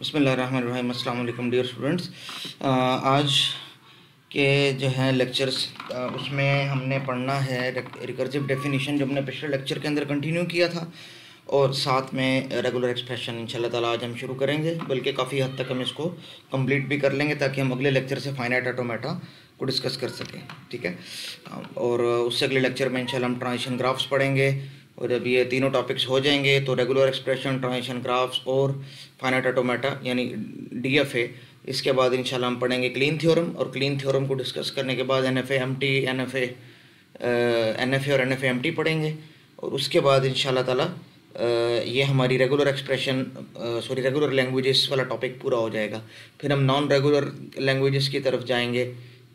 बसमीम dear students. आज के जो है लेक्चर्स उसमें हमने पढ़ना है रिकर्सिव डेफिनेशन जो हमने पिछले लेक्चर के अंदर कंटिन्यू किया था और साथ में रेगुलर एक्सप्रेशन इंशाल्लाह ताला आज हम शुरू करेंगे, बल्कि काफ़ी हद तक हम इसको कंप्लीट भी कर लेंगे ताकि हम अगले लेक्चर से फाइनाइट ऑटोमेटा को डिस्कस कर सकें, ठीक है? और उससे अगले लेक्चर में इंशाल्लाह हम ट्रांजिशन ग्राफ्स पढ़ेंगे और जब ये तीनों टॉपिक्स हो जाएँगे तो रेगुलर एक्सप्रेशन ट्रांजिशन ग्राफ्स और फाइनाइट ऑटोमेटा यानी डीएफए इसके बाद इंशाल्लाह हम पढ़ेंगे क्लीन थ्योरम और क्लीन थ्योरम को डिस्कस करने के बाद एनएफए एमटी एनएफए एनएफए और एनएफए एमटी पढ़ेंगे। और उसके बाद इंशाल्लाह ताला ये हमारी regular expression sorry regular languages वाला टॉपिक पूरा हो जाएगा। फिर हम नॉन रेगुलर लैंग्वेजेस की तरफ़ जाएँगे,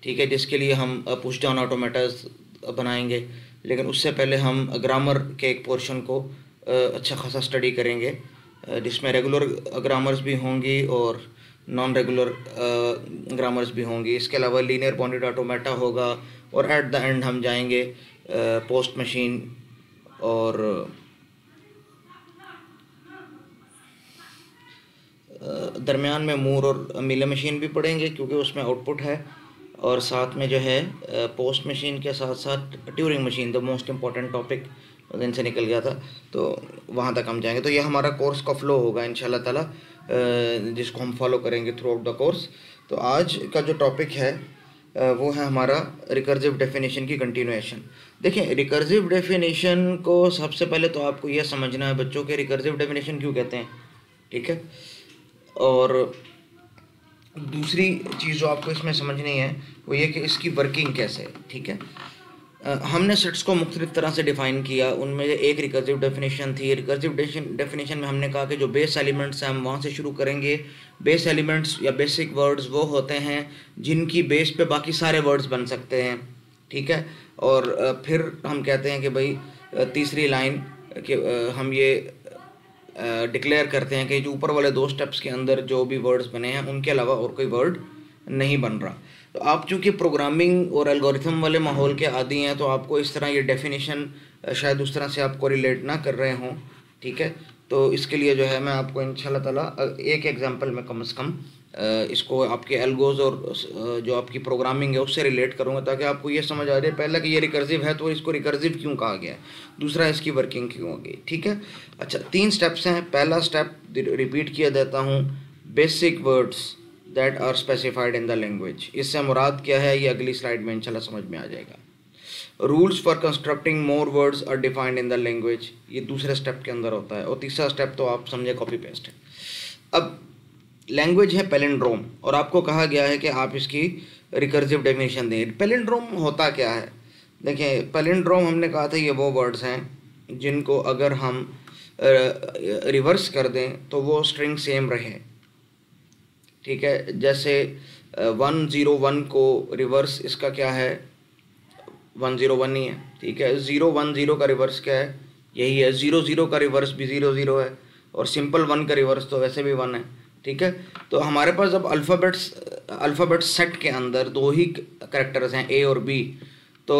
ठीक है, जिसके लिए हम पुश डाउन ऑटोमेटास बनाएँगे। लेकिन उससे पहले हम ग्रामर के एक पोर्शन को अच्छा खासा स्टडी करेंगे जिसमें रेगुलर ग्रामर्स भी होंगी और नॉन रेगुलर ग्रामर्स भी होंगी। इसके अलावा लीनियर बॉन्डेड ऑटोमेटा होगा और एट द एंड हम जाएँगे पोस्ट मशीन और दरमियान में मूर और मिले मशीन भी पढ़ेंगे क्योंकि उसमें आउटपुट है। और साथ में जो है पोस्ट मशीन के साथ साथ Turing machine the most important topic दिन से निकल गया था तो वहाँ तक हम जाएँगे। तो ये हमारा कोर्स का फ्लो होगा इन ताला जिसको हम फॉलो करेंगे थ्रू आउट द कोर्स तो आज का जो टॉपिक है वो है हमारा रिकर्जिव डेफिनेशन की कंटिन्यूएशन देखें रिकर्जिव डेफिनेशन को सबसे पहले तो आपको यह समझना है बच्चों के रिकर्जिव डेफिनेशन क्यों कहते हैं? ठीक है? और दूसरी चीज़ जो आपको इसमें समझनी है, वो ये कि इसकी वर्किंग कैसे है, ठीक है? हमने सेट्स को मुख्तलिफ़ तरह से डिफ़ाइन किया। उनमें एक रिकर्सिव डेफिनेशन थी। रिकर्सिव डेफिनेशन में हमने कहा कि जो बेस एलिमेंट्स हैं, हम वहाँ से शुरू करेंगे। बेस एलिमेंट्स या बेसिक वर्ड्स वो होते हैं जिनकी बेस पे बाकी सारे वर्ड्स बन सकते हैं, ठीक है? और फिर हम कहते हैं कि भाई तीसरी लाइन कि हम ये डिक्लेयर करते हैं कि जो ऊपर वाले दो स्टेप्स के अंदर जो भी वर्ड्स बने हैं, उनके अलावा और कोई वर्ड नहीं बन रहा। तो आप चूँकि प्रोग्रामिंग और एल्गोरिथम वाले माहौल के आदि हैं तो आपको इस तरह ये डेफिनेशन शायद उस तरह से आपको रिलेट ना कर रहे हों, ठीक है? तो इसके लिए जो है, मैं आपको इन ताला एक एग्जांपल में कम से कम इसको आपके एल्गोज और जो आपकी प्रोग्रामिंग है उससे रिलेट करूँगा ताकि आपको ये समझ आ जाए। पहला कि ये रिकर्जिव है तो इसको रिकर्जिव क्यों कहा गया है? दूसरा इसकी वर्किंग क्यों हो गई ठीक है? अच्छा तीन स्टेप्स हैं। पहला स्टेप रिपीट किया देता हूँ। Basic words that are specified in the language इससे मुराद क्या है? ये अगली स्लाइड में इंशाल्लाह समझ में आ जाएगा। Rules for constructing more words are defined in the language ये दूसरे स्टेप के अंदर होता है और तीसरा स्टेप तो आप समझे कॉपी पेस्ट है। अब लैंग्वेज है पेलेंड्रोम और आपको कहा गया है कि आप इसकी रिकर्सिव डेफिनेशन दें। पेलेंड्रोम होता क्या है? देखें पेलेंड्रोम हमने कहा था, ये वो वर्ड्स हैं जिनको अगर हम रिवर्स कर दें तो वो स्ट्रिंग सेम रहे। ठीक है? जैसे वन ज़ीरो वन को रिवर्स इसका क्या है? वन ज़ीरो वन ही है। ठीक है? ज़ीरो वन ज़ीरो का रिवर्स क्या है? यही है। ज़ीरो ज़ीरो का रिवर्स भी ज़ीरो ज़ीरो है, और सिंपल वन का रिवर्स तो वैसे भी वन है। ठीक है? तो हमारे पास जब अल्फ़ाबेट्स अल्फ़ाबेट सेट के अंदर दो ही करेक्टर्स हैं ए और बी तो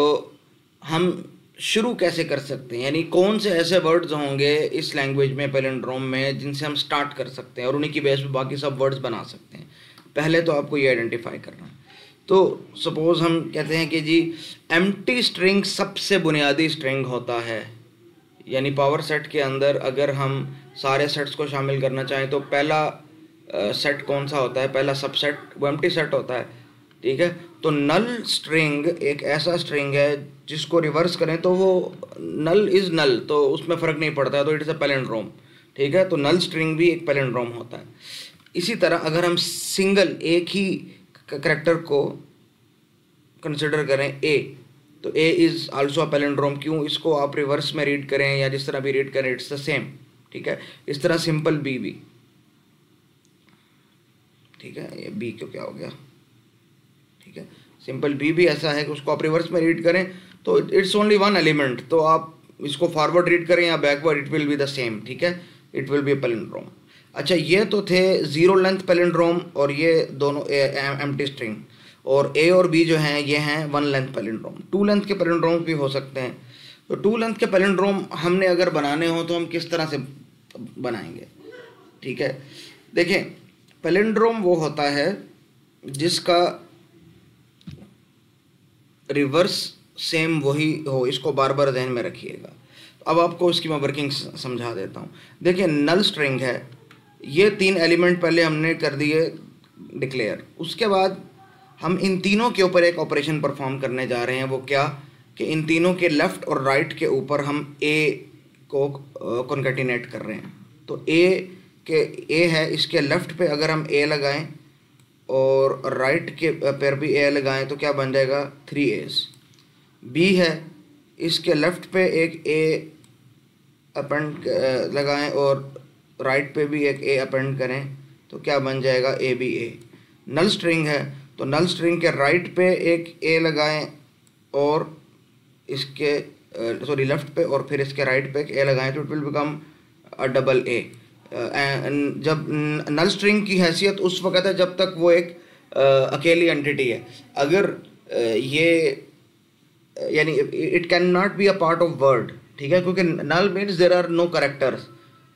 हम शुरू कैसे कर सकते हैं? यानी कौन से ऐसे वर्ड्स होंगे इस लैंग्वेज में पेलेंड्रोम में, जिनसे हम स्टार्ट कर सकते हैं और उन्हीं की बेस पे बाकी सब वर्ड्स बना सकते हैं? पहले तो आपको ये आइडेंटिफाई करना है। तो सपोज़ हम कहते हैं कि जी एम स्ट्रिंग सबसे बुनियादी स्ट्रिंग होता है। यानी पावर सेट के अंदर अगर हम सारे सेट्स को शामिल करना चाहें तो पहला सेट कौन सा होता है? पहला सबसेट वो एम्प्टी सेट होता है। ठीक है? तो नल स्ट्रिंग एक ऐसा स्ट्रिंग है जिसको रिवर्स करें तो वो नल इज़ नल तो उसमें फ़र्क नहीं पड़ता है तो इट इज़ अ पेलेंड्रोम ठीक है? तो नल स्ट्रिंग भी एक पेलेंड्रोम होता है। इसी तरह अगर हम सिंगल एक ही करेक्टर को कंसिडर करें ए तो A is also a palindrome क्यों? इसको आप रिवर्स में रीड करें या जिस तरह भी रीड करें इट्स द सेम ठीक है? इस तरह सिंपल बी भी। ठीक है? ये बी क्यों क्या हो गया? ठीक है? सिंपल बी भी ऐसा है कि उसको आप रिवर्स में रीड करें तो इट्स ओनली वन एलिमेंट तो आप इसको फॉरवर्ड रीड करें या backward it will be the same ठीक है? इट विल बी पेलेंड्रोम अच्छा ये तो थे ज़ीरो लेंथ पेलेंड्रोम और ये दोनों एम टी स्ट्रिंग और ए और बी जो हैं, ये हैं one length palindrome two length के पेलेंड्रोम भी हो सकते हैं. तो टू लेंथ के पेलेंड्रोम हमने अगर बनाने हो तो हम किस तरह से बनाएँगे? ठीक है? देखें पेलेंड्रोम वो होता है जिसका रिवर्स सेम वही हो, इसको बार बार जहन में रखिएगा। अब आपको इसकी मैं वर्किंग समझा देता हूँ। देखिए नल स्ट्रिंग है। ये तीन एलिमेंट पहले हमने कर दिए डिक्लेयर उसके बाद हम इन तीनों के ऊपर एक ऑपरेशन परफॉर्म करने जा रहे हैं। वो क्या? कि इन तीनों के लेफ़्ट और राइट के ऊपर हम ए को कॉन्केटिनेट कर रहे हैं। तो ए के ए है, इसके लेफ़्ट पे अगर हम ए लगाएँ और राइट के पैर भी ए लगाएँ तो क्या बन जाएगा? थ्री एस बी है, इसके लेफ़्ट पे एक ए अपेंड लगाएँ और राइट पे भी एक ए अपेंड करें तो क्या बन जाएगा? A B A null string है तो नल स्ट्रिंग के राइट पे एक ए लगाएँ और इसके सॉरी लेफ़्ट पे और फिर इसके राइट पे एक ए लगाएँ तो it will become a double A जब नल स्ट्रिंग की हैसियत उस वक्त है जब तक वो एक अकेली एंटिटी है। अगर ये यानी it can not be a part of word ठीक है? क्योंकि null means there are no characters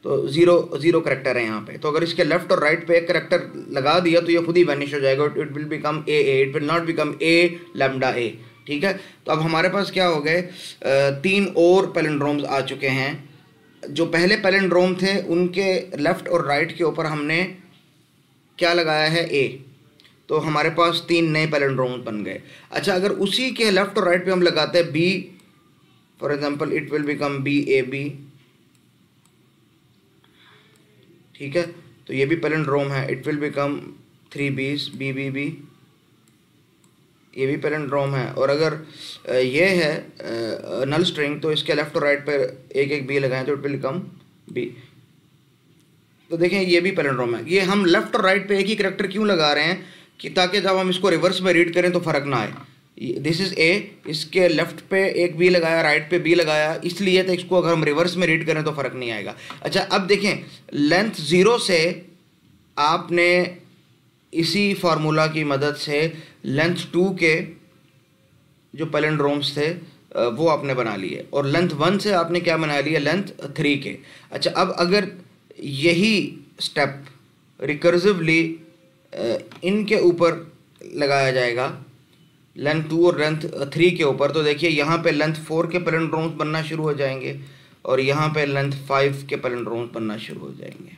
तो ज़ीरो ज़ीरो करेक्टर है यहाँ पे। तो अगर इसके लेफ़्ट और राइट पे एक करेक्टर लगा दिया तो ये खुद ही वैनिश हो जाएगा it will become A A it will not become A lambda A ठीक है? तो अब हमारे पास क्या हो गए? तीन और पेलेंड्रोम्स आ चुके हैं। जो पहले पैलेंड्रोम थे, उनके लेफ़्ट और राइट के ऊपर हमने क्या लगाया है? ए तो हमारे पास तीन नए पैलेंड्रोम बन गए। अच्छा अगर उसी के लेफ़्ट और राइट पे हम लगाते हैं B for example it will become B A B ठीक है? तो ये भी पेलेंड्रोम है। It will become three B's B B B ये भी पेलेंड्रोम है। और अगर ये है नल स्ट्रिंग तो इसके लेफ़्ट और राइट पर एक एक बी लगाएँ तो इट विल बिकम बी तो देखें, ये भी पेलेंड्रोम है। ये हम लेफ़्ट और राइट पे एक ही करेक्टर क्यों लगा रहे हैं कि ताकि जब हम इसको रिवर्स में रीड करें तो फ़र्क ना आए। दिस इज़ ए इसके लेफ़्ट पे एक बी लगाया राइट पे बी लगाया, इसलिए तो इसको अगर हम रिवर्स में रीड करें तो फ़र्क नहीं आएगा। अच्छा अब देखें लेंथ ज़ीरो से आपने इसी फार्मूला की मदद से लेंथ टू के जो पेलेंड्रोम्स थे वो आपने बना लिए। और लेंथ वन से आपने क्या बना लिया? लेंथ थ्री के। अच्छा अब अगर यही स्टेप रिकर्सिवली इनके ऊपर लगाया जाएगा लेंथ टू और लेंथ थ्री के ऊपर तो देखिए, यहाँ पे लेंथ फोर के पेलेंड्रोम्स बनना शुरू हो जाएँगे और यहाँ पे लेंथ फाइव के पेलेंड्रोम्स बनना शुरू हो जाएँगे।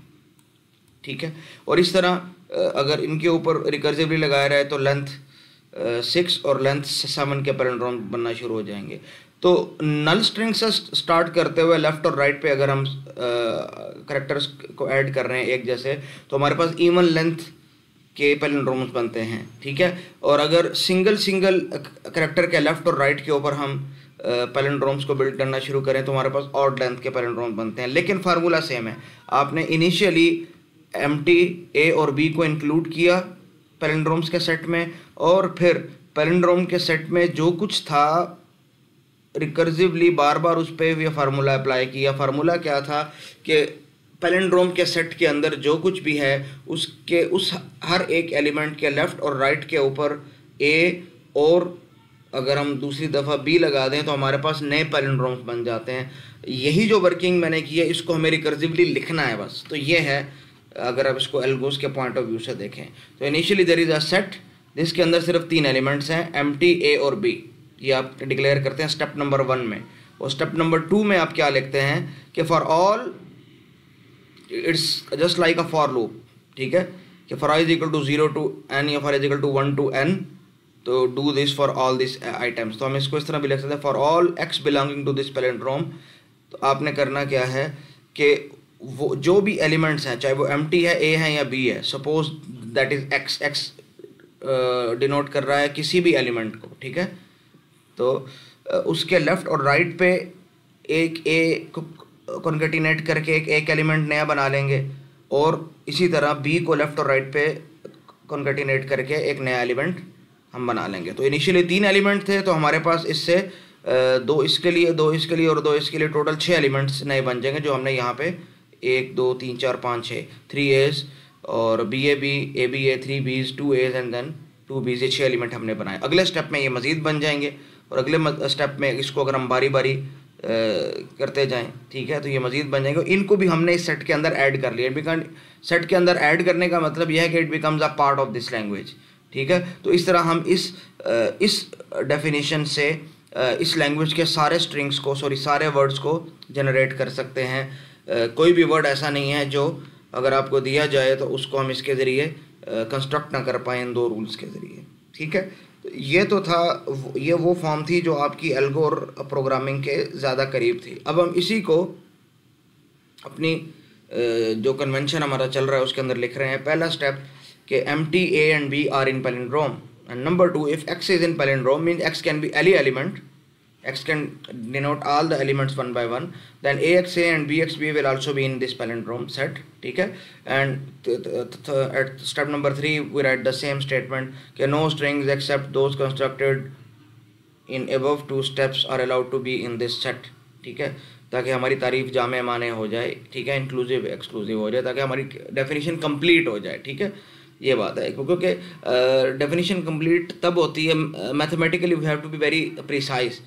ठीक है? और इस तरह अगर इनके ऊपर रिकर्सिवली लगाया रहे तो लेंथ सिक्स और लेंथ सेवन के पेलेंड्रोम बनना शुरू हो जाएँगे। तो नल स्ट्रिंग से स्टार्ट करते हुए लेफ़्ट और राइट पे अगर हम करेक्टर्स को ऐड कर रहे हैं एक जैसे तो हमारे पास इवन लेंथ के पेलेंड्रोम्स बनते हैं, ठीक है? और अगर सिंगल सिंगल करेक्टर के लेफ़्ट और राइट के ऊपर हम पेलेंड्रोम्स को बिल्ड करना शुरू करें तो हमारे पास और लेंथ के पेलेंड्रोम्स बनते हैं। लेकिन फार्मूला सेम है। आपने इनिशियली एम टी ए और बी को इंक्लूड किया पेलेंड्रोम्स के सेट में और फिर पेलेंड्रोम के सेट में जो कुछ था रिकर्जिवली बार बार उस पर भी फार्मूला अप्लाई किया। फार्मूला क्या था कि पेलेंड्रोम के सेट के अंदर जो कुछ भी है, उसके, उस हर एक एलिमेंट के लेफ़्ट और राइट के ऊपर ए और अगर हम दूसरी दफ़ा बी लगा दें तो हमारे पास नए पेलेंड्रोम्स बन जाते हैं। यही जो वर्किंग मैंने की है, इसको हमें रिकर्जिवली लिखना है बस। तो ये है अगर आप इसको एल्गोस के पॉइंट ऑफ़ व्यू से देखें तो initially there is a set जिसके अंदर सिर्फ़ तीन एलिमेंट्स हैं एम टी ए और बी ये आप डिक्लेयर करते हैं स्टेप नंबर वन में। और स्टेप नंबर टू में आप क्या लिखते हैं कि for all it's just like a for loop ठीक है? कि for i is equal to zero to n या for is equal to one to n तो do this for all this items तो हम इसको इस तरह भी लिख सकते हैं for all x belonging to this palindrome तो आपने करना क्या है कि वो जो भी एलिमेंट्स हैं चाहे वो एमटी है ए है या बी है suppose that is X X denote कर रहा है किसी भी एलिमेंट को ठीक है? तो uh, उसके लेफ़्ट और राइट right पे एक ए को कॉन्केटिनेट करके एक एक एलिमेंट नया बना लेंगे और इसी तरह बी को लेफ़्ट और राइट right पे कॉन्केटिनेट करके एक नया एलिमेंट हम बना लेंगे। तो इनिशियली तीन एलिमेंट थे तो हमारे पास इससे दो इसके लिए दो इसके लिए और दो इसके लिए टोटल छः एलिमेंट्स नए बन जाएँगे जो हमने यहाँ पे एक दो तीन चार पाँच छः थ्री एज और B A B A B A three B's two A's and then two B's ये छः एलिमेंट हमने बनाए। अगले स्टेप में ये मज़ीद बन जाएँगे और अगले स्टेप में इसको अगर हम बारी बारी आ, करते जाएँ ठीक है? तो ये मज़ीद बन जाएँगे। इनको भी हमने इस सेट के अंदर ऐड कर लिया। बिकॉज़ सेट के अंदर ऐड करने का मतलब यह है कि it becomes a part of this language ठीक है? तो इस तरह हम इस इस डेफिनेशन से इस लैंग्वेज के सारे स्ट्रिंग्स को सॉरी सारे वर्ड्स को जनरेट कर सकते हैं। कोई भी वर्ड ऐसा नहीं है जो अगर आपको दिया जाए तो उसको हम इसके ज़रिए कंस्ट्रक्ट ना कर पाए इन दो रूल्स के ज़रिए। ठीक है? ये तो था, ये वो फॉर्म थी जो आपकी एल्गो और प्रोग्रामिंग के ज़्यादा करीब थी। अब हम इसी को अपनी जो कन्वेंशन हमारा चल रहा है उसके अंदर लिख रहे हैं। पहला स्टेप कि empty A and B are in palindrome and number two if X is in palindrome mean X can be Eli element x can denote all the elements one by one then axa and bxb will also be in this palindrome set okay and at step number 3 we write the same statement okay no strings except those constructed in above two steps are allowed to be in this set ठीक है ताकि हमारी तारीफ़ जामे माने हो जाए ठीक है इंक्लूसिव एक्सक्लूसिव हो जाए ताकि हमारी डेफिनेशन कंप्लीट हो जाए ठीक है ये बात है क्योंकि डेफिनेशन कंप्लीट तब होती है mathematically we have to be very precise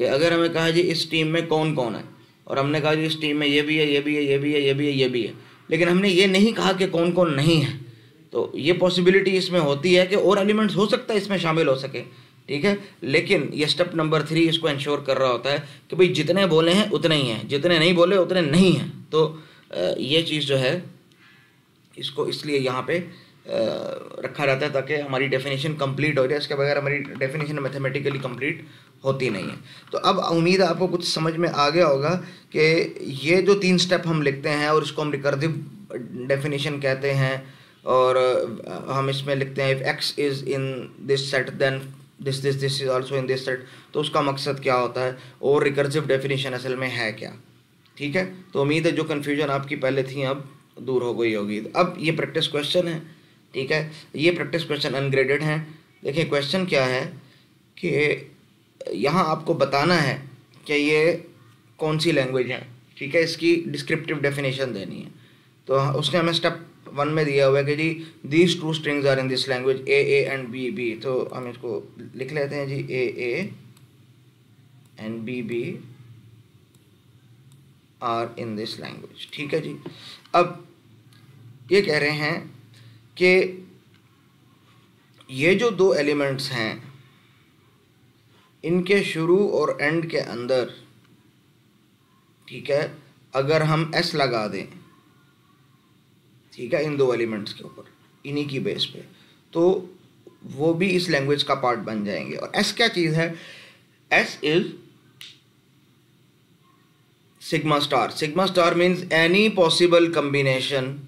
कि अगर हमें कहा जी, इस टीम में कौन कौन है? और हमने कहा जी, इस टीम में ये भी है, ये भी है, ये भी है, ये भी है, ये भी है। लेकिन हमने ये नहीं कहा कि कौन कौन नहीं है। तो ये पॉसिबिलिटी इसमें होती है कि और एलिमेंट्स हो सकता है, इसमें शामिल हो सके। ठीक है? लेकिन ये स्टेप नंबर थ्री इसको इंश्योर कर रहा होता है कि भाई, जितने बोले हैं, उतने ही हैं। जितने नहीं बोले, उतने नहीं हैं। तो ये चीज़ जो है, इसको इसलिए यहाँ पे रखा जाता है ताकि हमारी डेफिनेशन कंप्लीट हो जाए। इसके बगैर हमारी डेफिनेशन मैथमेटिकली कंप्लीट होती नहीं है। तो अब उम्मीद आपको कुछ समझ में आ गया होगा कि ये जो तीन स्टेप हम लिखते हैं और इसको हम रिकर्दिव डेफिनेशन कहते हैं और हम इसमें लिखते हैं if X is in this set then this this this is also in this set तो उसका मकसद क्या होता है और रिकर्सिव डेफिनेशन असल में है क्या? ठीक है? तो उम्मीद है जो कन्फ्यूज़न आपकी पहले थी, अब दूर हो गई होगी। अब ये प्रैक्टिस क्वेश्चन है, ठीक है? ये प्रैक्टिस क्वेश्चन अनग्रेडेड हैं। देखिए क्वेश्चन क्या है कि यहाँ आपको बताना है कि ये कौन सी लैंग्वेज है। ठीक है, इसकी डिस्क्रिप्टिव डेफिनेशन देनी है। तो उसने हमें स्टेप वन में दिया हुआ है कि जी these two strings are in this language A A and B B तो हम इसको लिख लेते हैं जी A A and B B are in this language ठीक है जी। अब ये कह रहे हैं कि ये जो दो एलिमेंट्स हैं इनके शुरू और एंड के अंदर, ठीक है, अगर हम एस लगा दें, ठीक है, इन दो एलिमेंट्स के ऊपर, इन्हीं की बेस पे तो वो भी इस लैंग्वेज का पार्ट बन जाएँगे। और एस क्या चीज़ है? S is sigma star sigma star means any possible combination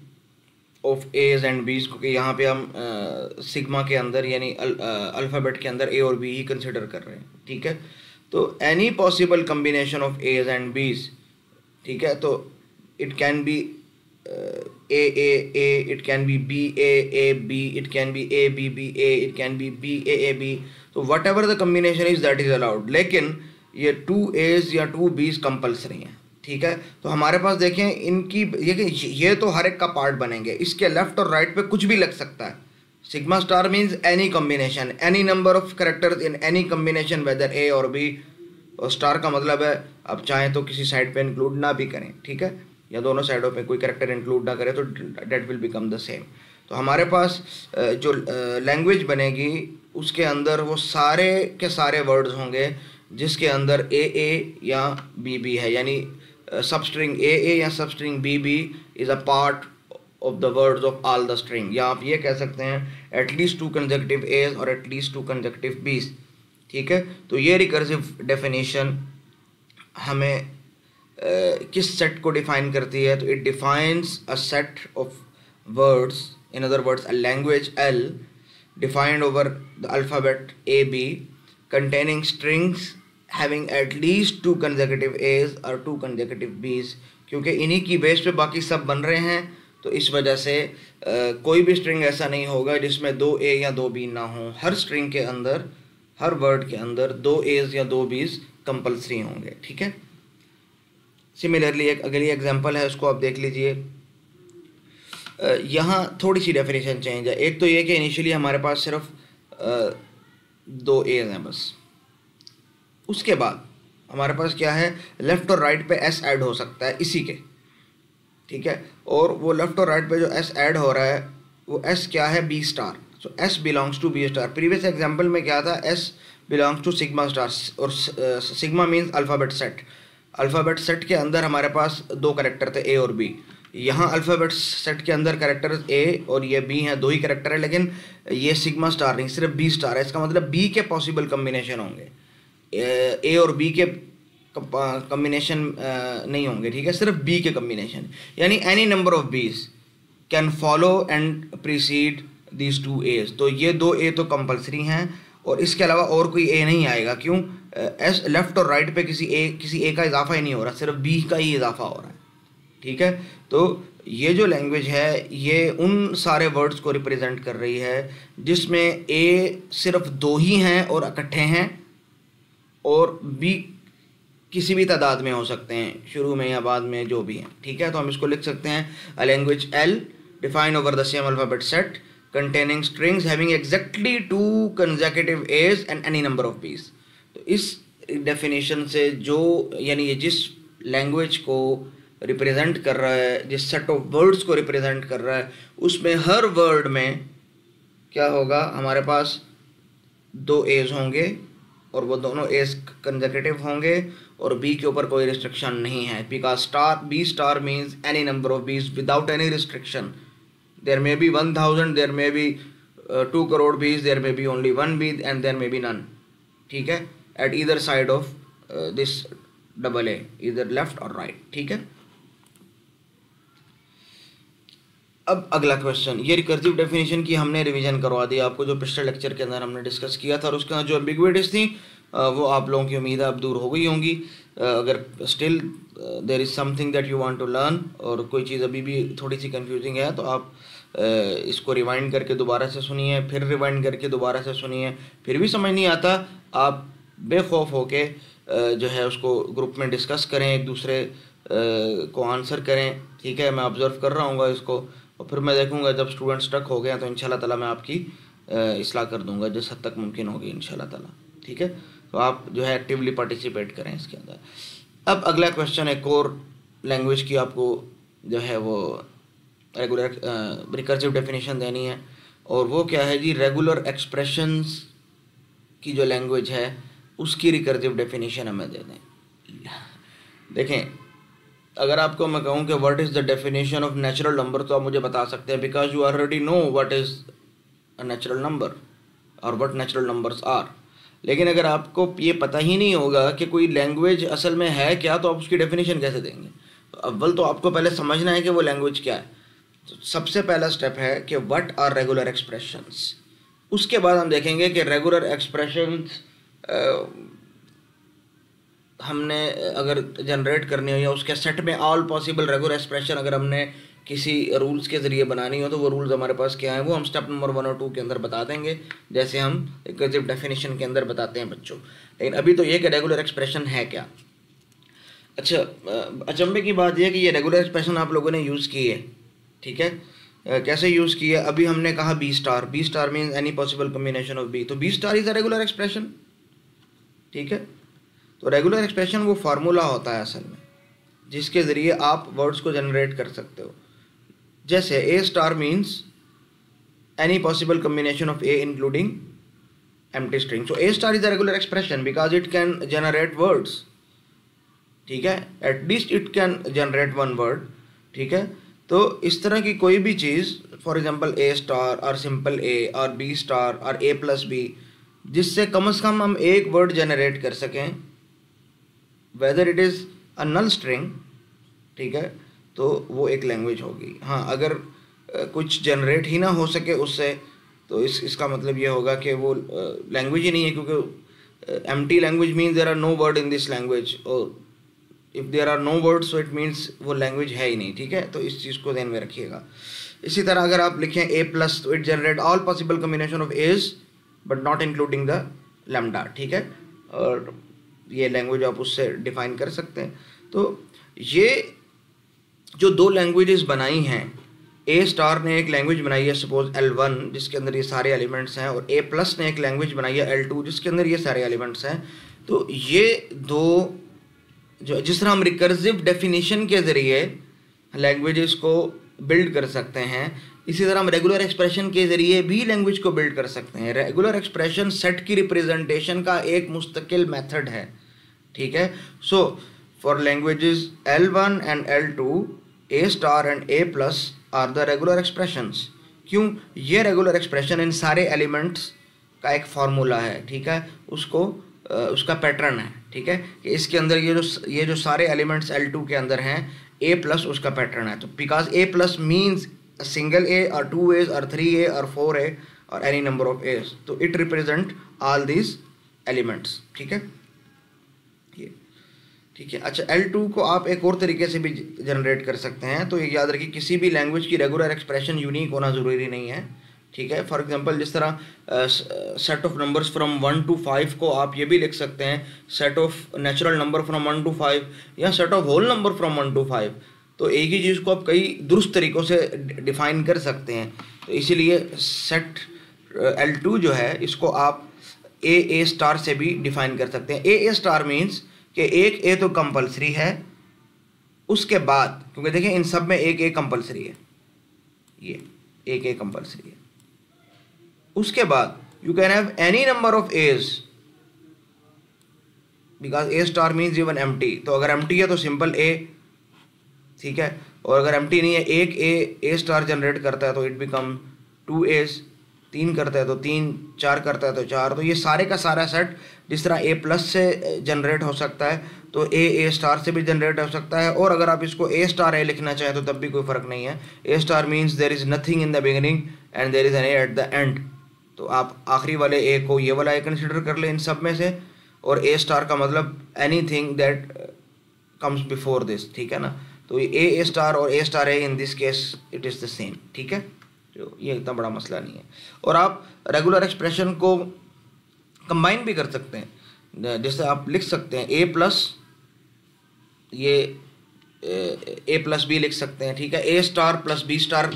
of A's and B's क्योंकि यहाँ पे हम सिग्मा के अंदर, यानी अल्फ़ाबेट के अंदर ए और बी ही कंसिडर कर रहे हैं, ठीक है? तो any possible combination of A's and B's ठीक है? तो it can be A A A it can be B A A B it can be A B B A it can be B A A B तो whatever the combination is that is allowed लेकिन ये two as या two बीज compulsory हैं। ठीक है? तो हमारे पास देखें, इनकी, ये ये तो हर एक का पार्ट बनेंगे। इसके लेफ़्ट और राइट पे कुछ भी लग सकता है। Sigma star means any combination any number of characters in any combination whether A और बी और स्टार का मतलब है अब चाहें तो किसी साइड पे इंक्लूड ना भी करें, ठीक है? या दोनों साइडों पे कोई करेक्टर इंक्लूड ना करें तो that will become the same तो हमारे पास जो लैंग्वेज बनेगी, उसके अंदर वो सारे के सारे वर्ड्स होंगे, जिसके अंदर ए ए या बी बी है। यानी सबस्ट्रिंग ए ए या substring B B is a part of the words of all the string या आप ये कह सकते हैं at least two consecutive A's और at least two consecutive B's ठीक है? तो ये रिकर्सिव डेफिनेशन हमें uh, किस सेट को डिफाइन करती है? तो it defines a set of words in other words a language L defined over the alphabet A B containing strings having at least two consecutive A's और two consecutive बीज क्योंकि इन्हीं की बेस पे बाकी सब बन रहे हैं तो इस वजह से आ, कोई भी स्ट्रिंग ऐसा नहीं होगा जिसमें दो ए या दो बी ना हो। हर स्ट्रिंग के अंदर हर वर्ड के अंदर दो एज या दो बीज कंपलसरी होंगे ठीक है? सिमिलरली एक अगली एग्जांपल है उसको आप देख लीजिए। यहाँ थोड़ी सी डेफिनेशन चेंज है। एक तो ये कि इनिशियली हमारे पास सिर्फ़ आ, दो एज हैं बस। उसके बाद हमारे पास क्या है? लेफ़्ट और राइट पे एस ऐड हो सकता है इसी के। ठीक है? और वो लेफ़्ट और राइट पे जो एस ऐड हो रहा है, वो एस क्या है? B star so S belongs to B star previous example में क्या था? S belongs to sigma star और sigma means alphabet set alphabet set के अंदर हमारे पास दो करेक्टर थे ए और बी यहाँ अल्फ़ाबेट सेट के अंदर करेक्टर ए और ये बी हैं, दो ही करेक्टर है, लेकिन ये सिग्मा स्टार नहीं, सिर्फ़ बी स्टार है। इसका मतलब बी के पॉसिबल कम्बिनेशन होंगे। ए और बी के कम्बिनेशन नहीं होंगे, ठीक है? सिर्फ़ बी के कम्बिनेशन यानी any number of B's can follow and precede these two A's तो ये दो ए तो कंपलसरी हैं, और इसके अलावा और कोई ए नहीं आएगा. क्यों? एस लेफ़्ट और राइट पे किसी ए किसी ए का इजाफा ही नहीं हो रहा, सिर्फ़ बी का ही इजाफा हो रहा है. ठीक है? तो ये जो लैंग्वेज है, ये उन सारे वर्ड्स को रिप्रेजेंट कर रही है, जिसमें ए सिर्फ़ दो ही हैं और इकट्ठे हैं और बी किसी भी तादाद में हो सकते हैं, शुरू में या बाद में जो भी हैं। ठीक है? तो हम इसको लिख सकते हैं। A language L define over the same alphabet set containing strings having exactly two consecutive A's and any number of B's तो इस डेफिनेशन से जो, यानी ये जिस लैंग्वेज को रिप्रेजेंट कर रहा है, जिस सेट ऑफ़ वर्ड्स को रिप्रेजेंट कर रहा है, उसमें हर वर्ड में क्या होगा? हमारे पास दो एज होंगे और वो दोनों एस कंजर्वेटिव होंगे और बी के ऊपर कोई रिस्ट्रिक्शन नहीं है। Because star B star means any number of B's without any restriction there may be one thousand there may be two crore B's there may be only one B's and there may be none ठीक है? At either side of this double A इधर left और right ठीक है? अब अगला question ये recursive definition की हमने रिवीजन करवा दी, आपको जो पिछले लेक्चर के अंदर हमने डिस्कस किया था, और उसके अंदर जो एम्बिग्विटीज थी वो आप लोगों की उम्मीद अब दूर हो गई होंगी। अगर still there is something that you want to learn और कोई चीज़ अभी भी थोड़ी सी कंफ्यूजिंग है तो आप इसको रिवाइंड करके दोबारा से सुनिए, फिर रिवाइंड करके दोबारा से सुनिए, फिर भी समझ नहीं आता, आप बेखौफ होके जो है उसको ग्रुप में डिस्कस करें, एक दूसरे को आंसर करें। ठीक है, मैं ऑब्ज़र्व कर रहा हूँ इसको। और फिर मैं देखूँगा जब स्टूडेंट स्टक हो गया तो इन ताला मैं आपकी असलाह कर दूँगा जिस हद तक मुमकिन होगी इन ताला। ठीक है? तो आप जो है एक्टिवली पार्टिसिपेट करें इसके अंदर। अब अगला क्वेश्चन है कोर लैंग्वेज की आपको जो है वो रेगुलर रिकर्सिव डेफिनेशन देनी है। और वो क्या है जी? रेगुलर एक्सप्रेशंस की जो लैंग्वेज है, उसकी रिकर्सिव डेफिनेशन हमें दे दें। देखें अगर आपको मैं कहूँ कि what is the definition of natural number तो आप मुझे बता सकते हैं because you already know what is a natural number और व्हाट नेचुरल नंबर्स आर लेकिन अगर आपको ये पता ही नहीं होगा कि कोई लैंग्वेज असल में है क्या तो आप उसकी डेफिनेशन कैसे देंगे? तो अव्वल तो आपको पहले समझना है कि वो लैंग्वेज क्या है। तो सबसे पहला स्टेप है कि व्हाट आर रेगुलर एक्सप्रेशंस उसके बाद हम देखेंगे कि रेगुलर एक्सप्रेशंस हमने, अगर जनरेट करनी हो या उसके सेट में ऑल पॉसिबल रेगुलर एक्सप्रेशन अगर हमने किसी रूल्स के ज़रिए बनानी हो तो वो रूल्स हमारे पास क्या है? वो हम स्टेप नंबर वन और टू के अंदर बता देंगे, जैसे हम रिकर्सिव डेफिनेशन के अंदर बताते हैं बच्चों। लेकिन अभी तो ये कि रेगुलर एक्सप्रेशन है क्या? अच्छा अचंभे की बात यह कि ये रेगुलर एक्सप्रेशन आप लोगों ने यूज़ की है, ठीक है? कैसे यूज़ किया अभी हमने कहा B star B star means any possible combination of B तो B star is a regular expression ठीक है? तो रेगुलर एक्सप्रेशन वो फार्मूला होता है असल में, जिसके ज़रिए आप वर्ड्स को जनरेट कर सकते हो। जैसे A star means any possible combination of A including empty string so A star is a regular expression because it can generate words ठीक है? At least it can generate one word ठीक है? तो इस तरह की कोई भी चीज़ फॉर एग्ज़ाम्पल ए स्टार और सिंपल ए और बी स्टार और ए प्लस बी जिससे कम अज़ कम हम एक वर्ड जनरेट कर सकें whether it is a null string ठीक है तो वो एक लैंग्वेज होगी। हाँ अगर कुछ जनरेट ही ना हो सके उससे तो इस, इसका मतलब ये होगा कि वो लैंग्वेज ही नहीं है, क्योंकि empty language means there are no word in this language और if there are no word so it means वो लैंग्वेज है ही नहीं, ठीक है? तो इस चीज़ को ध्यान में रखिएगा। इसी तरह अगर आप लिखें ए प्लस तो it generate all possible combination of a's but not including the lambda ठीक है? और ये लैंग्वेज आप उससे डिफाइन कर सकते हैं। तो ये जो दो लैंग्वेजेस बनाई हैं ए स्टार ने एक लैंग्वेज बनाई है सपोज़ एल वन जिसके अंदर ये सारे एलिमेंट्स हैं, और ए प्लस ने एक लैंग्वेज बनाई है एल टू जिसके अंदर ये सारे एलिमेंट्स हैं। तो ये दो जो, जिस तरह हम रिकर्सिव डेफिनेशन के ज़रिए लैंग्वेजेस को बिल्ड कर सकते हैं इसी तरह हम रेगुलर एक्सप्रेशन के ज़रिए भी लैंग्वेज को बिल्ड कर सकते हैं। रेगुलर एक्सप्रेशन सेट की रिप्रेजेंटेशन का एक मुस्तकिल मेथड है। ठीक है? So for languages L one and L two a star and a plus are the regular expressions क्यों? ये रेगुलर एक्सप्रेशन इन सारे एलिमेंट्स का एक फार्मूला है, ठीक है? उसको उसका पैटर्न है, ठीक है? कि इसके अंदर ये जो ये जो सारे एलिमेंट्स एल टू के अंदर हैं ए प्लस उसका पैटर्न है। तो because a plus means single a और टू एज और थ्री ए और फोर ए और एनी नंबर ऑफ़ एज तो it represent all these elements ठीक है? ये. ठीक है. अच्छा एल टू को आप एक और तरीके से भी जनरेट कर सकते हैं। तो ये याद रखिए, किसी भी लैंग्वेज की रेगुलर एक्सप्रेशन यूनिक होना ज़रूरी नहीं है। ठीक है? फॉर एग्जांपल जिस तरह set of numbers from one to five को आप ये भी लिख सकते हैं। Set of natural number from one to five या set of whole number from one to five तो एक ही चीज़ को आप कई दुरुस्त तरीक़ों से डिफ़ाइन कर सकते हैं। तो इसीलिए सेट एल टू जो है, इसको आप ए ए स्टार से भी डिफ़ाइन कर सकते हैं। ए ए स्टार मीन्स कि एक ए तो कंपलसरी है, उसके बाद, क्योंकि देखिए इन सब में एक ए कंपलसरी है। ये, एक ए कंपलसरी है। उसके बाद you can have any number of a's because a star means even empty तो अगर एम टी है तो सिंपल ए ठीक है? और अगर एम टी नहीं है, एक ए ए स्टार जनरेट करता है तो इट बिकम टू एज तीन करता है तो तीन, चार करता है तो चार। तो ये सारे का सारा सेट जिस तरह ए प्लस से जनरेट हो सकता है तो ए ए स्टार से भी जनरेट हो सकता है। और अगर आप इसको ए स्टार ए लिखना चाहें तो तब भी कोई फ़र्क नहीं है। A star means there is nothing in the beginning and there is an a at the end तो आप आखिरी वाले ए को ये वाला ए कंसिडर कर लें इन सब में से। और ए स्टार का मतलब anything that comes before this ठीक है ना? तो ए ए स्टार और a star a in this case it is the same ठीक है? तो ये इतना बड़ा मसला नहीं है। और आप रेगुलर एक्सप्रेशन को कंबाइन भी कर सकते हैं। जैसे आप लिख सकते हैं ए प्लस ये, ए प्लस बी लिख सकते हैं, ठीक है? A star plus b star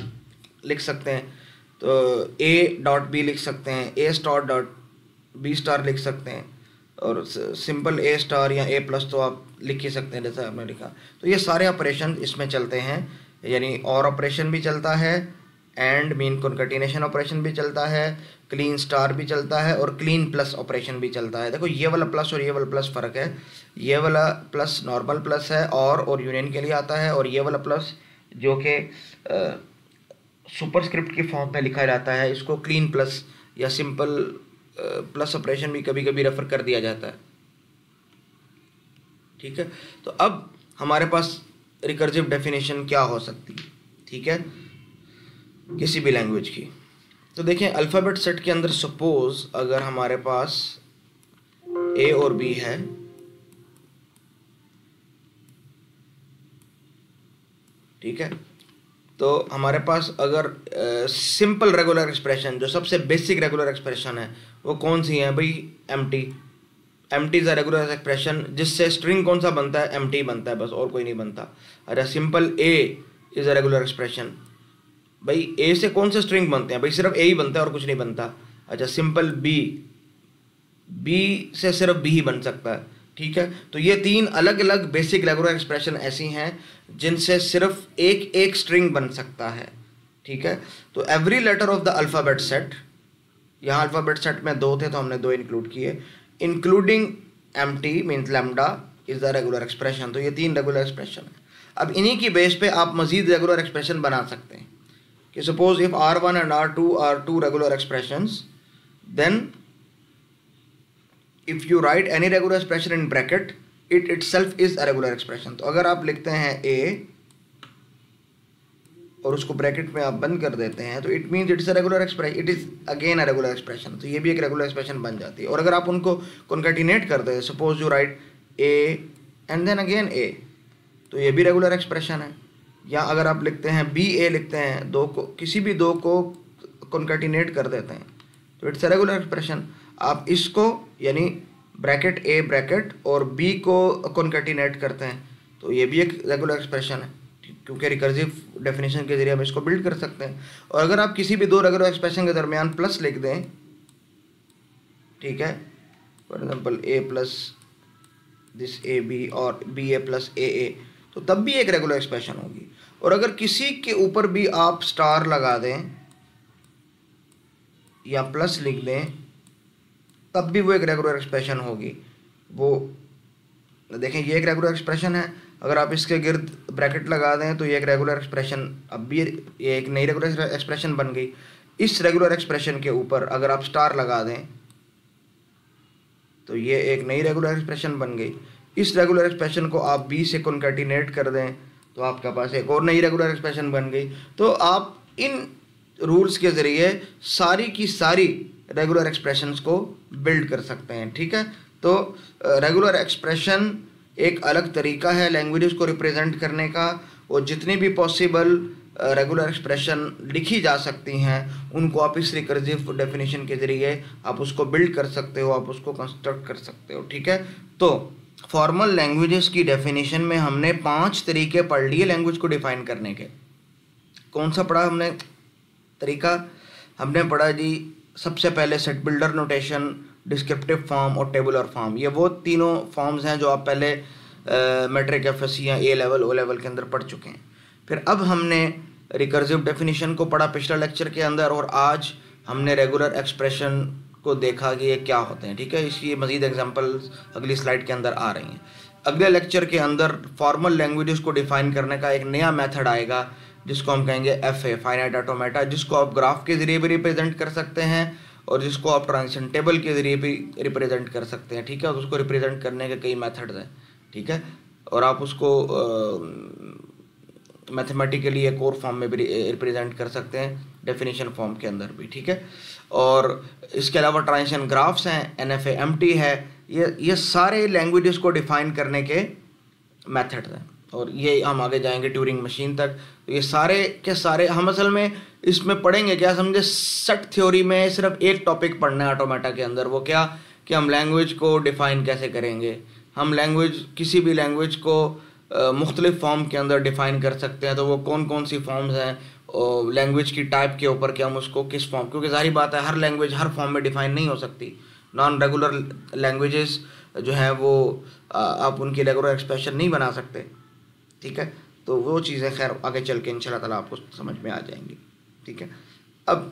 लिख सकते हैं। तो ए डॉट बी लिख सकते हैं a star dot b star लिख सकते हैं। और सिंपल ए स्टार या ए प्लस तो आप लिख ही सकते हैं, जैसे आपने लिखा। तो ये सारे ऑपरेशन इसमें चलते हैं, यानी और ऑपरेशन भी चलता है एंड मीन कॉन्कटिनेशन ऑपरेशन भी चलता है क्लीन स्टार भी चलता है, और क्लीन प्लस ऑपरेशन भी चलता है। देखो, ये वाला प्लस और ये वाला प्लस फ़र्क है। ये वाला प्लस नॉर्मल प्लस है और और यूनियन के लिए आता है, और ये वाला प्लस जो कि सुपरस्क्रिप्ट की फॉर्म में लिखा जाता है, इसको क्लीन प्लस या सिंपल प्लस ऑपरेशन भी कभी कभी रेफर कर दिया जाता है। ठीक है? तो अब हमारे पास रिकर्जिव डेफिनेशन क्या हो सकती है? ठीक है? किसी भी लैंग्वेज की। तो देखें अल्फ़ाबेट सेट के अंदर सपोज़ अगर हमारे पास ए और बी है, ठीक है? तो हमारे पास अगर सिंपल रेगुलर एक्सप्रेशन जो सबसे बेसिक रेगुलर एक्सप्रेशन है, वो कौन सी है भाई? Empty empty is a regular expression जिससे स्ट्रिंग कौन सा बनता है? एम टी बनता है, बस और कोई नहीं बनता। अच्छा simple a is a regular expression भाई ए से कौन से स्ट्रिंग बनते हैं? भाई, सिर्फ़ ए ही बनता है और कुछ नहीं बनता। अच्छा सिंपल बी बी से सिर्फ़ बी ही बन सकता है। ठीक है? तो ये तीन अलग अलग बेसिक रेगुलर एक्सप्रेशन ऐसी हैं, जिनसे सिर्फ़ एक एक स्ट्रिंग बन सकता है, ठीक है? तो every letter of the alphabet set यहाँ अल्फ़ाबेट सेट में दो थे तो हमने दो इंक्लूड किए। Including empty means lambda is the regular expression तो ये तीन रेगुलर एक्सप्रेशन है। अब इन्हीं की बेस पे आप मज़ीद रेगुलर एक्सप्रेशन बना सकते हैं। कि suppose if R one and R two are two regular expressions then if you write any regular expression in bracket it itself is a regular expression तो अगर आप लिखते हैं ए और उसको ब्रैकेट में आप बंद कर देते हैं तो it means it's a regular expression it is again a regular expression तो ये भी एक रेगुलर एक्सप्रेशन बन जाती है। और अगर आप उनको कॉन्कटिनेट करते हैं suppose you write a and then again a तो ये भी रेगुलर एक्सप्रेशन है। या अगर आप लिखते हैं बी ए लिखते हैं, दो को, किसी भी दो को कॉन्कटिनेट कर देते हैं तो इट्स अ रेगुलर एक्सप्रेशन आप इसको, यानी ब्रैकेट ए ब्रैकेट और बी को कॉन्कटिनेट करते हैं। तो ये भी एक रेगुलर एक्सप्रेशन है, क्योंकि रिकर्सिव डेफिनेशन के ज़रिए हम इसको बिल्ड कर सकते हैं। और अगर आप किसी भी दो रेगुलर एक्सप्रेशन के दरमियान प्लस लिख दें, ठीक है? For example a plus this a b और b a plus a a तो तब भी एक रेगुलर एक्सप्रेशन होगी। और अगर किसी के ऊपर भी आप स्टार लगा दें या प्लस लिख दें तब भी वो एक रेगुलर एक्सप्रेशन होगी। वो, देखें, ये एक रेगुलर एक्सप्रेशन है। अगर आप इसके गिर्द ब्रैकेट लगा दें तो ये एक रेगुलर एक्सप्रेशन अब भी ये एक नई रेगुलर एक्सप्रेशन बन गई। इस रेगुलर एक्सप्रेशन के ऊपर अगर आप स्टार लगा दें तो ये एक नई रेगुलर एक्सप्रेशन बन गई। इस रेगुलर एक्सप्रेशन को आप बी से कॉन्केटिनेट कर दें तो आपके पास एक और नई रेगुलर एक्सप्रेशन बन गई। तो आप इन रूल्स के ज़रिए सारी की सारी रेगुलर एक्सप्रेशंस को बिल्ड कर सकते हैं, ठीक है? तो रेगुलर एक्सप्रेशन एक अलग तरीका है लैंग्वेजेस को रिप्रेजेंट करने का और जितनी भी पॉसिबल रेगुलर एक्सप्रेशन लिखी जा सकती हैं, उनको आप इस रिकर्सिव डेफिनेशन के ज़रिए आप उसको बिल्ड कर सकते हो, आप उसको कंस्ट्रक्ट कर सकते हो, ठीक है? तो फॉर्मल लैंग्वेजेस की डेफिनेशन में हमने पाँच तरीके पढ़ लिए लैंग्वेज को डिफाइन करने के। कौन सा पढ़ा हमने? तरीका? हमने पढ़ा जी सबसे पहले set builder notation descriptive form और टेबुलर फॉर्म ये वो तीनों फॉर्म्स हैं जो आप पहले मेट्रिक एफ़ एस या ए लेवल ओ लेवल के अंदर पढ़ चुके हैं। फिर अब हमने रिकर्सिव डेफिनेशन को पढ़ा पिछला लेक्चर के अंदर और आज हमने रेगुलर एक्सप्रेशन को देखा कि ये क्या होते हैं, ठीक है? इसकी मज़ीद एग्जांपल अगली स्लाइड के अंदर आ रही हैं। अगले लेक्चर के अंदर फॉर्मल लैंग्वेजेस को डिफाइन करने का एक नया मेथड आएगा जिसको हम कहेंगे एफ़ ए फाइनाइट ऑटोमेटा जिसको आप ग्राफ के ज़रिए भी रिप्रेजेंट कर सकते हैं और जिसको आप ट्रांजिशन टेबल के ज़रिए भी रिप्रेजेंट कर सकते हैं, ठीक है? उसको रिप्रेजेंट करने के कई मेथड्स हैं, ठीक है? और आप उसको मैथमेटिकली एक और फॉर्म में भी रिप्रेजेंट कर सकते हैं डेफिनेशन फॉर्म के अंदर भी, ठीक है? और इसके अलावा ट्रांजिशन ग्राफ्स हैं एन एफ़ एम टी है, ये ये सारे लैंग्वेजेस को डिफाइन करने के मेथड्स हैं। और ये हम आगे जाएँगे ट्यूरिंग मशीन तक। तो ये सारे के सारे हम असल में इसमें पढ़ेंगे क्या? समझे? सेट थ्योरी में सिर्फ़ एक टॉपिक पढ़ना है ऑटोमेटा के अंदर। वो क्या? कि हम लैंग्वेज को डिफ़ाइन कैसे करेंगे। हम लैंग्वेज किसी भी लैंग्वेज को मुख्तलिफ़ फॉर्म के अंदर डिफ़ाइन कर सकते हैं। तो वो कौन कौन सी फॉर्म्स हैं? लैंग्वेज की टाइप के ऊपर कि हम उसको किस फॉर्म क्योंकि ज़ाहिर बात है, हर लैंग्वेज हर फॉर्म में डिफ़ाइन नहीं हो सकती। नॉन रेगुलर लैंग्वेजेस जो हैं वो आप उनकी रेगुलर एक्सप्रेशन नहीं बना सकते। ठीक है? तो वो चीज़ें खैर आगे चल के इंशाल्लाह ताला आपको समझ में आ जाएँगी। ठीक है? अब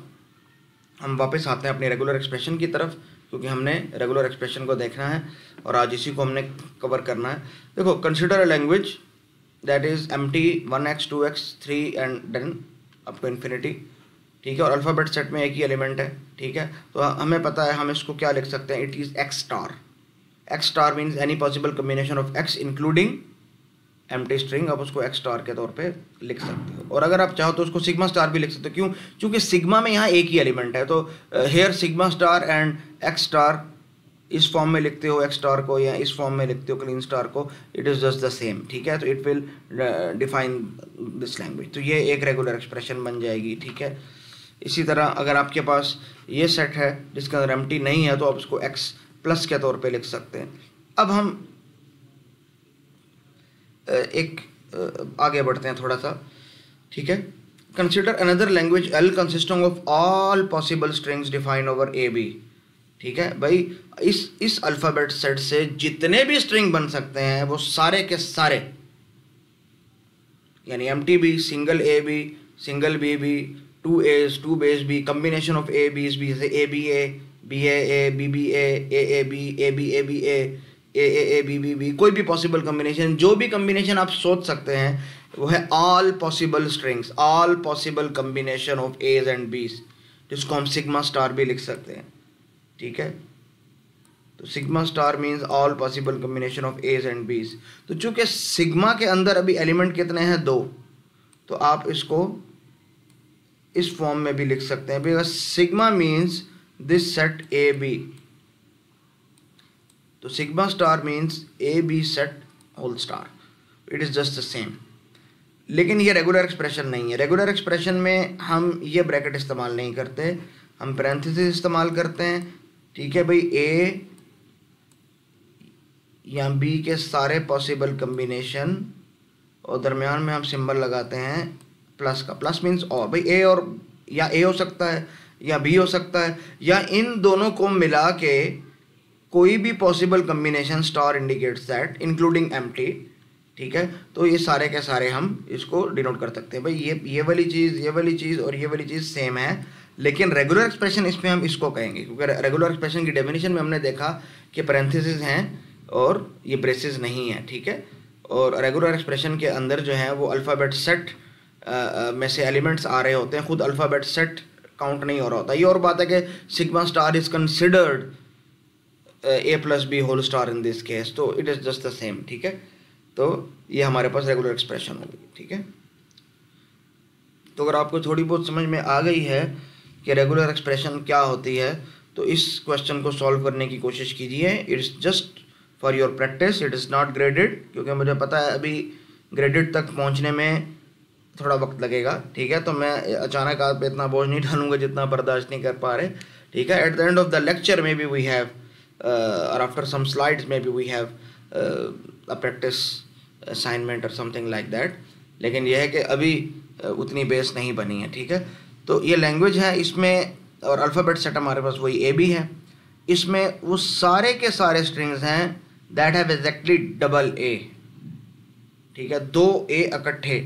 हम वापस आते हैं अपने रेगुलर एक्सप्रेशन की तरफ़, क्योंकि हमने रेगुलर एक्सप्रेशन को देखना है और आज इसी को हमने कवर करना है। देखो consider a language that is empty one x two x three and then up to infinity ठीक है? और अल्फ़ाबेट सेट में एक ही एलिमेंट है। ठीक है? तो हमें पता है हम इसको क्या लिख सकते हैं। It is x star x star means any possible combination of x including empty string आप उसको एक्स स्टार के तौर पे लिख सकते हो। और अगर आप चाहो तो उसको सिग्मा स्टार भी लिख सकते हो। क्यों? क्योंकि सिग्मा में यहाँ एक ही एलिमेंट है। तो here sigma star and x star इस फॉर्म में लिखते हो एक्स स्टार को या इस फॉर्म में लिखते हो क्लीन स्टार को it is just the same ठीक है? तो it will define this language तो ये एक रेगुलर एक्सप्रेशन बन जाएगी, ठीक है? इसी तरह अगर आपके पास ये सेट है, जिसका अंदर एम नहीं है तो आप उसको एक्स प्लस के तौर पर लिख सकते हैं। अब हम एक आगे बढ़ते हैं थोड़ा सा, ठीक है? Consider another language L consisting of all possible strings define over a b ठीक है? भाई, इस इस अल्फ़ाबेट सेट से जितने भी स्ट्रिंग बन सकते हैं, वो सारे के सारे, यानी empty b single a b single b b two a's two b's b combination of a b's b जैसे a b a b a b b a a b a b a b a a a a b b b कोई भी possible combination जो भी combination आप सोच सकते हैं, वो है all possible strings all possible combination of a's and b's जिसको हम सिग्मा स्टार भी लिख सकते हैं। ठीक है? तो sigma star means all possible combination of a's and b's तो चूँकि सिग्मा के अंदर अभी एलिमेंट कितने हैं? दो। तो आप इसको इस फॉर्म में भी लिख सकते हैं। Because sigma means this set a b तो sigma star means a b set whole star it is just the same लेकिन ये रेगुलर एक्सप्रेशन नहीं है। रेगुलर एक्सप्रेशन में हम ये ब्रैकेट इस्तेमाल नहीं करते। हम पैरेंथेसिस इस्तेमाल करते हैं। ठीक है भाई ए या बी के सारे पॉसिबल कम्बिनेशन और दरमियान में हम सिंबल लगाते हैं। प्लस का। प्लस मीन्स और। भाई ए और या ए हो सकता है या बी हो सकता है। या इन दोनों को मिला के कोई भी possible combination star indicates that including M ठीक है? तो ये सारे के सारे हम इसको डिनोट कर सकते हैं। भाई, ये ये वाली चीज़, ये वाली चीज़ और ये वाली चीज़ सेम है, लेकिन रेगुलर एक्सप्रेशन इसमें हम इसको कहेंगे, क्योंकि रेगुलर एक्सप्रेशन की डेफिनेशन में हमने देखा कि पैरेंथेसिस हैं और ये ब्रेसेस नहीं है, ठीक है? और रेगुलर एक्सप्रेशन के अंदर जो है वो अल्फ़ाबेट सेट में से एलिमेंट्स आ रहे होते हैं। खुद अल्फ़ाबेट सेट काउंट नहीं हो रहा होता। ये और बात है कि sigma star is considered a plus b whole star in this case तो it is just the same ठीक है? तो ये हमारे पास रेगुलर एक्सप्रेशन होगी, ठीक है? तो अगर आपको थोड़ी बहुत समझ में आ गई है कि रेगुलर एक्सप्रेशन क्या होती है तो इस क्वेश्चन को सॉल्व करने की कोशिश कीजिए। It's just for your practice it is not graded क्योंकि मुझे पता है अभी ग्रेडेड तक पहुँचने में थोड़ा वक्त लगेगा, ठीक है? तो मैं अचानक आप पे इतना बोझ नहीं डालूँगा जितना बर्दाश्त नहीं कर पा रहे, ठीक है? At the end of the lecture में बी वी हैव और आफ्टर सम स्लाइड्स में B we have a practice assignment और समथिंग लाइक दैट लेकिन यह है कि अभी uh, उतनी बेस नहीं बनी है ठीक है? तो ये लैंग्वेज है इसमें और अल्फ़ाबेट सेट हमारे पास वही ए बी है। इसमें वो सारे के सारे स्ट्रिंग्स हैं that have exactly double a ठीक है? दो ए इकट्ठे।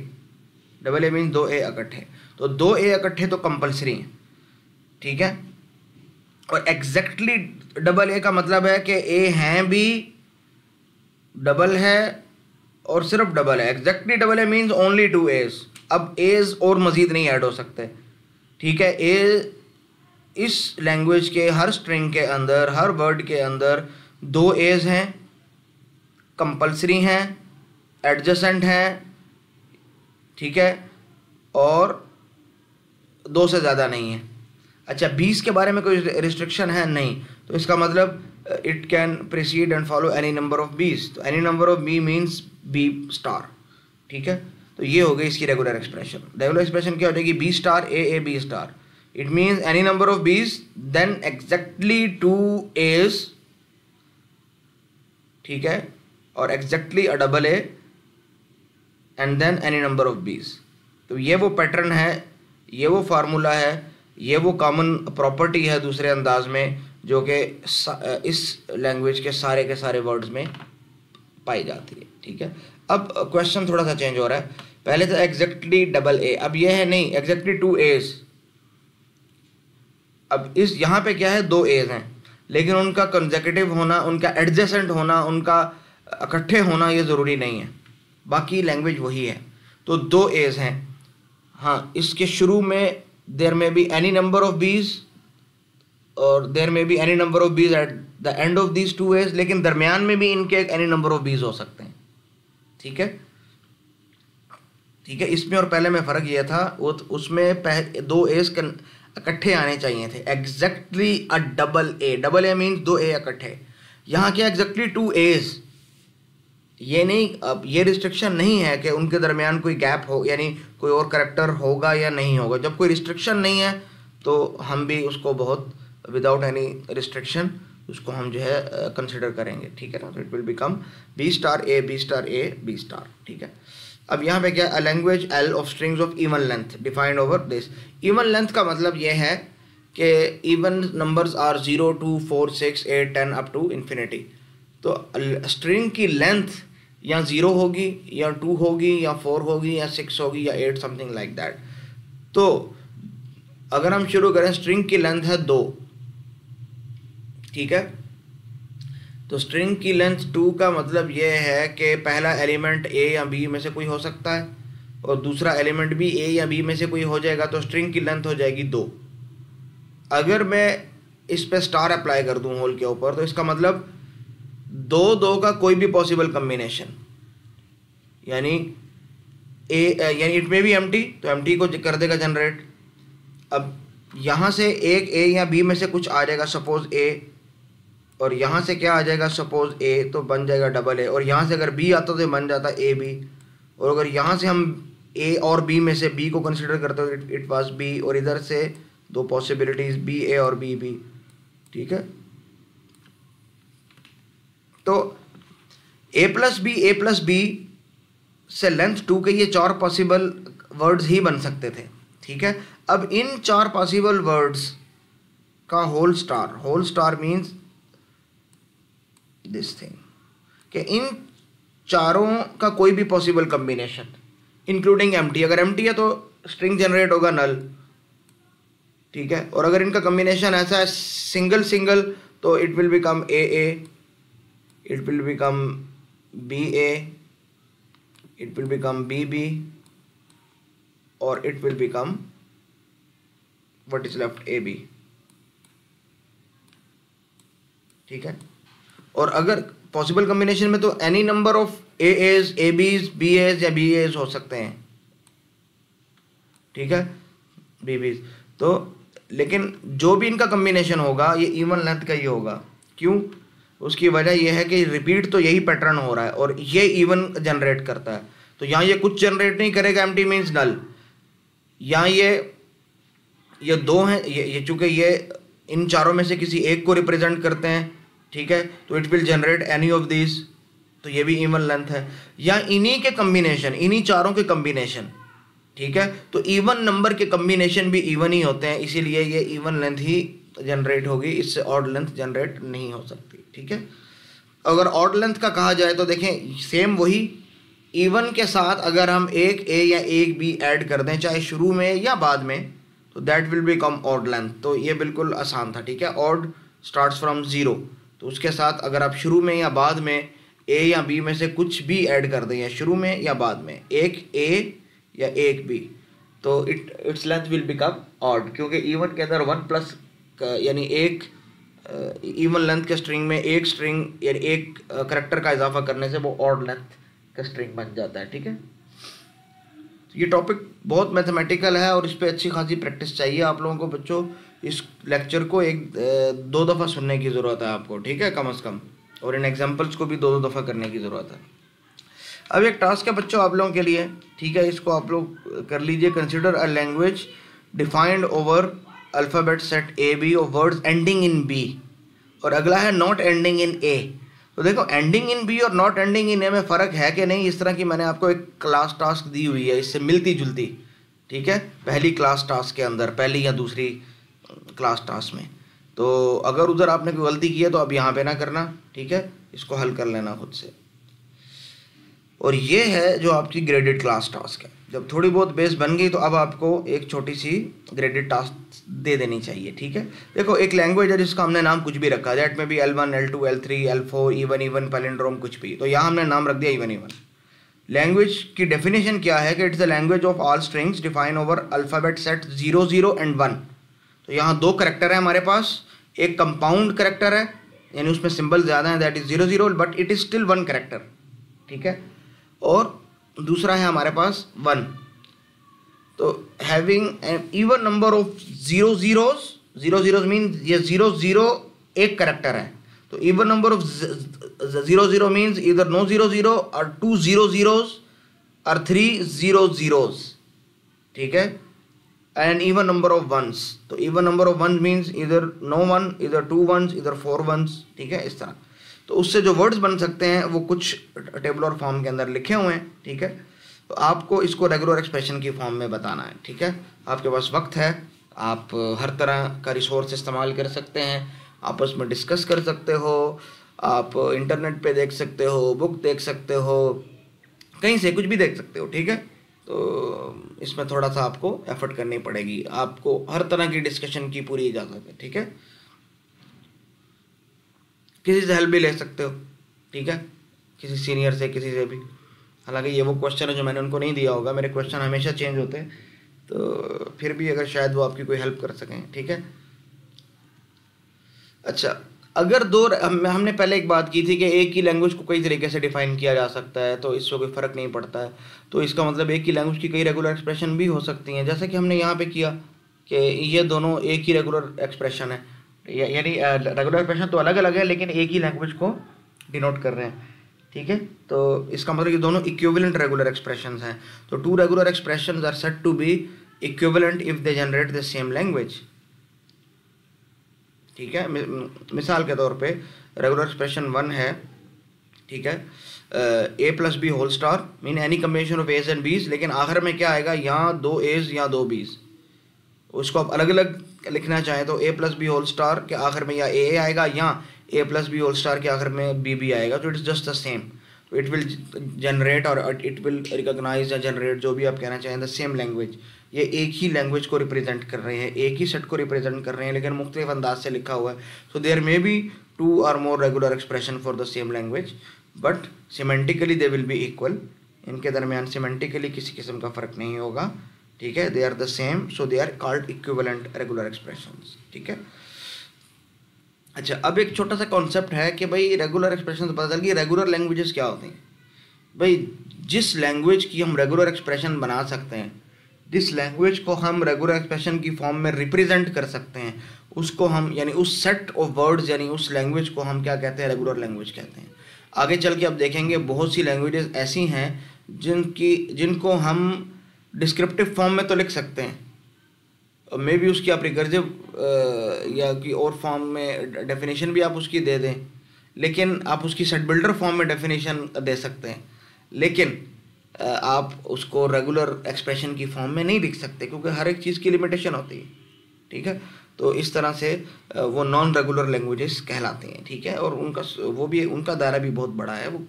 डबल ए मीन दो ए इकट्ठे। तो दो ए इकट्ठे तो कंपलसरी हैं। ठीक है? और एग्जैक्टली डबल ए का मतलब है कि ए हैं भी डबल है और सिर्फ़ डबल है। Exactly double a means only two a's अब एज और मज़ीद नहीं ऐड हो सकते। ठीक है ए इस लैंग्वेज के, हर स्ट्रिंग के अंदर, हर वर्ड के अंदर दो एज हैं। कंपलसरी हैं एडजसेंट हैं, ठीक है, और दो से ज़्यादा नहीं है। अच्छा बीस के बारे में कोई रिस्ट्रिक्शन है? नहीं। तो इसका मतलब it can precede and follow any number of b's तो any number of b means b star ठीक है? तो ये हो गई इसकी रेगुलर एक्सप्रेशन रेगुलर एक्सप्रेशन क्या हो जाएगी? B star a a b star it means any number of b's then exactly two a's ठीक है? और exactly a double a and then any number of b's तो ये वो पैटर्न है, ये वो फार्मूला है ये वो कॉमन प्रॉपर्टी है दूसरे अंदाज में, जो कि इस लैंग्वेज के सारे के सारे वर्ड्स में पाई जाती है, ठीक है? अब क्वेश्चन थोड़ा सा चेंज हो रहा है। पहले था एग्जैक्टली डबल ए अब ये है नहीं एग्जैक्टली टू एज अब इस, यहाँ पे क्या है, दो एज हैं। लेकिन उनका कंजेकेटिव होना, उनका एडजस्टेंट होना, उनका इकट्ठे होना ये ज़रूरी नहीं है। बाकी लैंग्वेज वही है। तो दो एज हैं। हाँ इसके शुरू में देर may be any number of बीज और there may be any number of b's at the end of these two a's लेकिन दरमियान में भी इनके एनी नंबर ऑफ़ बीज हो सकते हैं। ठीक है? ठीक है? इसमें और पहले में फ़र्क यह था, वो तो उसमें पह, दो एज इकट्ठे आने चाहिए थे। Exactly a double a double a means दो ए इकट्ठे। यहाँ क्या एग्जैक्टली टू एज ये नहीं, अब ये रिस्ट्रिक्शन नहीं है कि उनके दरमियान कोई गैप हो, यानी कोई और करेक्टर होगा या नहीं होगा। जब कोई रिस्ट्रिक्शन नहीं है तो हम भी उसको बहुत विदाउट एनी रिस्ट्रिक्शन उसको हम जो है कंसिडर करेंगे। ठीक है ना? It will become b star a b star a b star ठीक है? अब यहाँ पे क्या language L of strings of even length defined over this even length का मतलब ये है कि even numbers are zero two four six eight ten up to infinity तो स्ट्रिंग की लेंथ या ज़ीरो होगी, या टू होगी, या फोर होगी, या सिक्स होगी, या एट समथिंग लाइक दैट तो अगर हम शुरू करें स्ट्रिंग की लेंथ है दो। ठीक है? तो स्ट्रिंग की लेंथ टू का मतलब ये है कि पहला एलिमेंट ए या बी में से कोई हो सकता है, और दूसरा एलिमेंट भी ए या बी में से कोई हो जाएगा तो स्ट्रिंग की लेंथ हो जाएगी दो। अगर मैं इस पर स्टार अप्लाई कर दूँ होल के ऊपर तो इसका मतलब दो दो का कोई भी पॉसिबल कम्बिनेशन यानी ए यानी इट में भी एम टी तो एम टी को कर देगा जनरेट अब यहाँ से एक ए या बी में से कुछ आ जाएगा सपोज़ ए और यहाँ से क्या आ जाएगा सपोज़ ए तो बन जाएगा डबल ए और यहाँ से अगर बी आता तो बन जाता ए बी और अगर यहाँ से हम ए और बी में से बी को कंसिडर करते हो इट वाज बी और इधर से दो पॉसिबिलिटीज़ बी ए और बी बी ठीक है? तो a plus b a plus b से लेंथ टू के ये चार पॉसिबल वर्ड्स ही बन सकते थे, ठीक है? अब इन चार पॉसिबल वर्ड्स का whole star whole star means this thing कि इन चारों का कोई भी पॉसिबल कम्बिनेशन इंक्लूडिंग एम अगर एम है तो स्ट्रिंग जनरेट होगा नल ठीक है? और अगर इनका कम्बिनेशन ऐसा है सिंगल सिंगल तो it will become a a b a it will become b b और it will become what is left a b ठीक है? और अगर पॉसिबल कम्बिनेशन में तो any number of a a's a b's b a's या B as हो सकते हैं। ठीक है? बी बीज तो लेकिन जो भी इनका कम्बिनेशन होगा, ये इवन लेंथ का ही होगा। क्यों? उसकी वजह यह है कि रिपीट तो यही पैटर्न हो रहा है और ये इवन जनरेट करता है। तो यहाँ ये कुछ जनरेट नहीं करेगा एम टी मीन्स नल यहाँ ये ये दो हैं, ये ये चूँकि ये इन चारों में से किसी एक को रिप्रेजेंट करते हैं, ठीक है? तो it will generate any of this तो ये भी इवन लेंथ है। या इन्हीं के कम्बिनेशन इन्हीं चारों के कम्बिनेशन ठीक है? तो इवन नंबर के कम्बिनेशन भी इवन ही होते हैं, इसीलिए ये इवन लेंथ ही जनरेट होगी, इससे ऑड लेंथ जनरेट नहीं हो सकती, ठीक है? अगर ऑड लेंथ का कहा जाए तो देखें सेम वही इवन के साथ अगर हम एक ए या एक बी ऐड कर दें, चाहे शुरू में या बाद में तो that will become odd length तो ये बिल्कुल आसान था, ठीक है? ऑड स्टार्ट्स फ्रॉम ज़ीरो तो उसके साथ अगर आप शुरू में या बाद में ए या बी में से कुछ भी ऐड कर दें, या शुरू में या बाद में, एक ए या एक बी तो it it's length will become odd क्योंकि इवन के अंदर वन प्लस यानी एक इवन लेंथ के स्ट्रिंग में एक स्ट्रिंग यानी एक करेक्टर का इजाफा करने से वो ऑड लेंथ का स्ट्रिंग बन जाता है, ठीक है? तो ये टॉपिक बहुत मैथमेटिकल है और इस पर अच्छी खासी प्रैक्टिस चाहिए आप लोगों को, बच्चों। इस लेक्चर को एक दो दफ़ा सुनने की ज़रूरत है आपको, ठीक है, कम अज़ कम। और इन एग्जाम्पल्स को भी दो दो दफ़ा करने की ज़रूरत है। अब एक टास्क है बच्चों आप लोगों के लिए, ठीक है, इसको आप लोग कर लीजिए consider a language defined over alphabet set a b और वर्ड्स एंडिंग इन बी और अगला है नॉट एंडिंग इन ए तो देखो एंडिंग इन बी और नॉट एंडिंग इन ए में फ़र्क है कि नहीं? इस तरह की मैंने आपको एक क्लास टास्क दी हुई है, इससे मिलती जुलती ठीक है? पहली क्लास टास्क के अंदर, पहली या दूसरी क्लास टास्क में। तो अगर उधर आपने कोई गलती की है तो अब यहाँ पे ना करना, ठीक है? इसको हल कर लेना खुद से। और ये है जो आपकी ग्रेडेड क्लास टास्क है। जब थोड़ी बहुत बेस बन गई तो अब आपको एक छोटी सी ग्रेडेड टास्क दे देनी चाहिए, ठीक है? देखो, एक लैंग्वेज है जिसका हमने नाम कुछ भी रखा दैट में भी L one L two L three L four even even palindrome कुछ भी। तो यहाँ हमने नाम रख दिया ईवन ईवन लैंग्वेज की डेफिनेशन क्या है कि it's the language of all strings define over alphabet set zero zero and one तो यहाँ दो करेक्टर है हमारे पास। एक कंपाउंड करेक्टर है, यानी उसमें सिंबल ज़्यादा है that is zero zero but it is still one character ठीक है? और दूसरा है हमारे पास वन तो having even number of zero zeros zero zeros mean ये ज़ीरो ज़ीरो एक करेक्टर है। तो even number of zero zero means इधर नो ज़ीरो ज़ीरो और टू ज़ीरो जीरोज और थ्री ज़ीरो जीरोज ठीक है? And even number of ones तो even number of one means इधर नो वन इधर टू वंस इधर फोर वंस ठीक है? इस तरह। तो उससे जो वर्ड्स बन सकते हैं, वो कुछ टेबल और फॉर्म के अंदर लिखे हुए हैं। ठीक है? तो आपको इसको रेगुलर एक्सप्रेशन की फॉर्म में बताना है, ठीक है? आपके पास वक्त है, आप हर तरह का रिसोर्स इस्तेमाल कर सकते हैं आपस में डिस्कस कर सकते हो, आप इंटरनेट पे देख सकते हो बुक देख सकते हो, कहीं से कुछ भी देख सकते हो, ठीक है? तो इसमें थोड़ा सा आपको एफर्ट करनी पड़ेगी, आपको हर तरह की डिस्कशन की पूरी इजाज़त है, ठीक है? किसी से हेल्प भी ले सकते हो, ठीक है? किसी सीनियर से, किसी से भी। हालाँकि ये वो क्वेश्चन है जो मैंने उनको नहीं दिया होगा, मेरे क्वेश्चन हमेशा चेंज होते हैं। तो फिर भी अगर शायद वो आपकी कोई हेल्प कर सकें, ठीक है? अच्छा अगर दो हमने पहले एक बात की थी कि एक ही लैंग्वेज को कई तरीके से डिफाइन किया जा सकता है तो इससे कोई फ़र्क नहीं पड़ता है। तो इसका मतलब एक ही लैंग्वेज की कई रेगुलर एक्सप्रेशन भी हो सकती हैं। जैसे कि हमने यहाँ पे किया कि ये दोनों एक ही रेगुलर एक्सप्रेशन है। यानी रेगुलर एक्सप्रेशन तो अलग अलग है, लेकिन एक ही लैंग्वेज को डिनोट कर रहे हैं। ठीक है? तो इसका मतलब ये दोनों इक्विवेलेंट रेगुलर एक्सप्रेशन हैं। तो two regular expression are set to be equivalent if they generate the same language ठीक है? मिसाल के तौर पे रेगुलर एक्सप्रेशन वन है, ठीक है? A plus B whole star mean any combination of A's and B's लेकिन आखिर में क्या आएगा? यहाँ दो एज या दो बीज उसको आप अलग अलग लिखना चाहें तो A plus B whole star के आखिर में या ए आएगा, या A plus B whole star के आखिर में बी बी आएगा तो it's just the same it will generate और इट विल रिकोगनाइज या जनरेट जो भी आप कहना चाहें द सेम लैंग्वेज ये एक ही लैंग्वेज को रिप्रेजेंट कर रहे हैं, एक ही सेट को रिप्रेजेंट कर रहे हैं, लेकिन मुख्तलिफ़ अंदाज से लिखा हुआ है. So there may be two or more regular expression for the same language but semantically they will be equal इनके दरमियान सीमेंटिकली किसी किस्म का फ़र्क नहीं होगा, ठीक है? They are the same so they are called equivalent regular expression ठीक है? अच्छा अब एक छोटा सा कॉन्सेप्ट है कि भाई रेगुलर एक्सप्रेशन तो पता चल कि रेगुलर लैंग्वेजेस क्या होती हैं। भाई, जिस लैंग्वेज की हम रेगुलर एक्सप्रेशन बना सकते हैं, जिस लैंग्वेज को हम रेगुलर एक्सप्रेशन की फॉर्म में रिप्रेजेंट कर सकते हैं, उसको हम, यानी उस सेट ऑफ़ वर्ड्स यानी उस लैंग्वेज को हम क्या कहते हैं रेगुलर लैंग्वेज कहते हैं। आगे चल के अब देखेंगे, बहुत सी लैंग्वेजेस ऐसी हैं जिनकी, जिनको हम डिस्क्रिप्टिव फॉर्म में तो लिख सकते हैं। मे बी उसकी आप रिकर्जिव या कि और फॉर्म में डेफिनेशन भी आप उसकी दे दें। लेकिन आप उसकी सेट बिल्डर फॉर्म में डेफिनेशन दे सकते हैं। लेकिन आप उसको रेगुलर एक्सप्रेशन की फॉर्म में नहीं लिख सकते, क्योंकि हर एक चीज़ की लिमिटेशन होती है। ठीक है? तो इस तरह से वो नॉन रेगुलर लैंग्वेजेस कहलाते हैं। ठीक है? और उनका वो भी, उनका दायरा भी बहुत बड़ा है। वो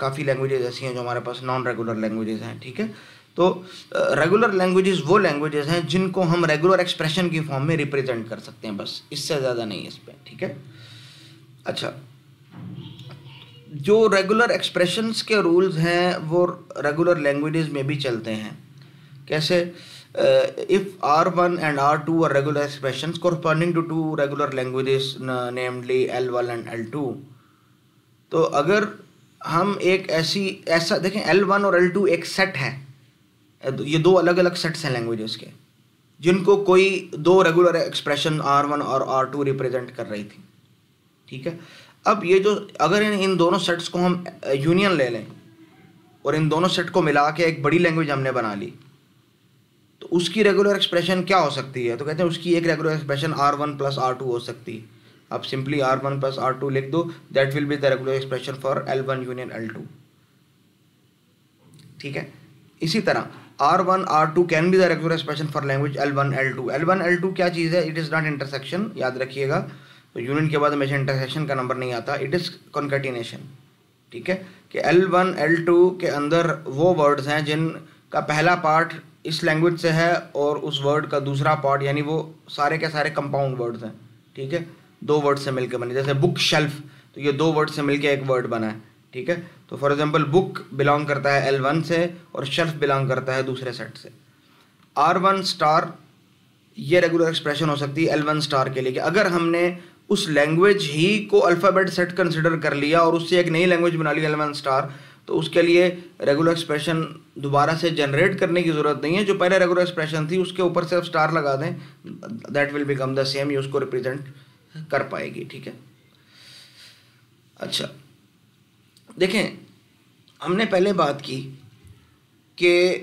काफ़ी लैंग्वेजेस ऐसी हैं जो हमारे पास नॉन रेगुलर लैंग्वेजेस हैं। ठीक है? तो रेगुलर लैंग्वेजेस वो लैंग्वेजेस हैं जिनको हम रेगुलर एक्सप्रेशन की फॉर्म में रिप्रेजेंट कर सकते हैं बस, इससे ज़्यादा नहीं है इस पर ठीक है? अच्छा जो रेगुलर एक्सप्रेशंस के रूल्स हैं, वो रेगुलर लैंग्वेजेस में भी चलते हैं। कैसे? If R one and R two are regular expressions corresponding to two regular languages namely L one and L two तो अगर हम एक ऐसी, ऐसा, देखें एल वन और एल टू एक सेट है। ये दो अलग अलग सेट्स हैं लैंग्वेजेस के, जिनको कोई दो रेगुलर एक्सप्रेशन आर वन और आर टू रिप्रेजेंट कर रही थी। ठीक है? अब ये जो अगर इन इन दोनों सेट्स को हम यूनियन ले लें, और इन दोनों सेट को मिला के एक बड़ी लैंग्वेज हमने बना ली तो उसकी रेगुलर एक्सप्रेशन क्या हो सकती है? तो कहते हैं उसकी एक regular expression R one plus R two हो सकती है। आप simply R one plus R two लिख दो that will be the regular expression for L one union L two ठीक है? इसी तरह R one R two can be the regular expression for language L one L two L one L two क्या चीज़ है? It is not intersection याद रखिएगा। तो यूनिट के बाद हमेशा इंटरसेक्शन का नंबर नहीं आता। इट इज़ कॉन्कटिनेशन ठीक है? कि एल वन एल टू के अंदर वो वर्ड्स हैं जिनका पहला पार्ट इस लैंग्वेज से है और उस वर्ड का दूसरा पार्ट यानी वो सारे के सारे कंपाउंड वर्ड्स हैं, ठीक है? दो वर्ड से मिलकर बने, जैसे बुक शेल्फ तो ये दो वर्ड से मिलकर एक वर्ड बना है। ठीक है? तो फॉर एग्ज़ाम्पल बुक बिलोंग करता है एल वन से और शेल्फ बिलोंग करता है दूसरे सेट से। आर वन स्टार ये रेगुलर एक्सप्रेशन हो सकती है एल वन स्टार के लिए कि अगर हमने उस लैंग्वेज ही को अल्फ़ाबेट सेट कंसिडर कर लिया और उससे एक नई लैंग्वेज बना ली एल वन स्टार तो उसके लिए रेगुलर एक्सप्रेशन दोबारा से जनरेट करने की ज़रूरत नहीं है। जो पहले रेगुलर एक्सप्रेशन थी, उसके ऊपर से आप स्टार लगा दें that will become the same ये उसको रिप्रेजेंट कर पाएगी, ठीक है? अच्छा। देखें, हमने पहले बात की कि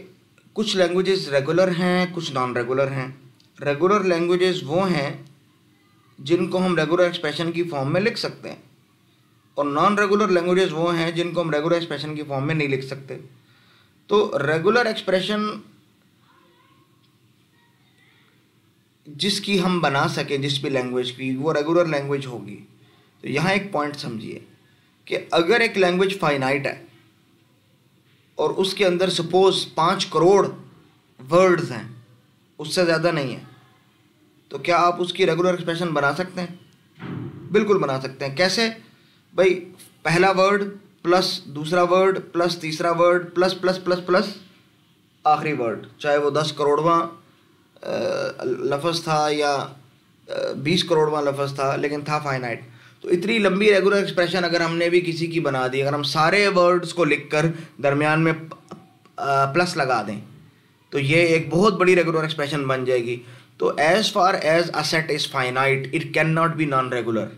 कुछ लैंग्वेजेस रेगुलर हैं, कुछ नॉन रेगुलर हैं। रेगुलर लैंग्वेजेस वो हैं जिनको हम रेगुलर एक्सप्रेशन की फॉर्म में लिख सकते हैं। और नॉन रेगुलर लैंग्वेजेस वो हैं जिनको हम रेगुलर एक्सप्रेशन की फॉर्म में नहीं लिख सकते। तो रेगुलर एक्सप्रेशन जिसकी हम बना सकें, जिस भी लैंग्वेज की, वो रेगुलर लैंग्वेज होगी। तो यहाँ एक पॉइंट समझिए। कि अगर एक लैंग्वेज फाइनाइट है, और उसके अंदर सपोज़ पाँच करोड़ वर्ड्स हैं, उससे ज़्यादा नहीं है तो क्या आप उसकी रेगुलर एक्सप्रेशन बना सकते हैं? बिल्कुल बना सकते हैं। कैसे? भाई, पहला वर्ड प्लस दूसरा वर्ड प्लस तीसरा word plus plus plus plus आखिरी वर्ड चाहे वो दस करोड़वा लफज था या बीस करोड़वा लफज था, लेकिन था फाइनाइट तो इतनी लंबी रेगुलर एक्सप्रेशन अगर हमने भी किसी की बना दी, अगर हम सारे वर्ड्स को लिख कर दरमियान में प्लस लगा दें तो ये एक बहुत बड़ी रेगुलर एक्सप्रेशन बन जाएगी। तो as far as a set is finite it can not be non regular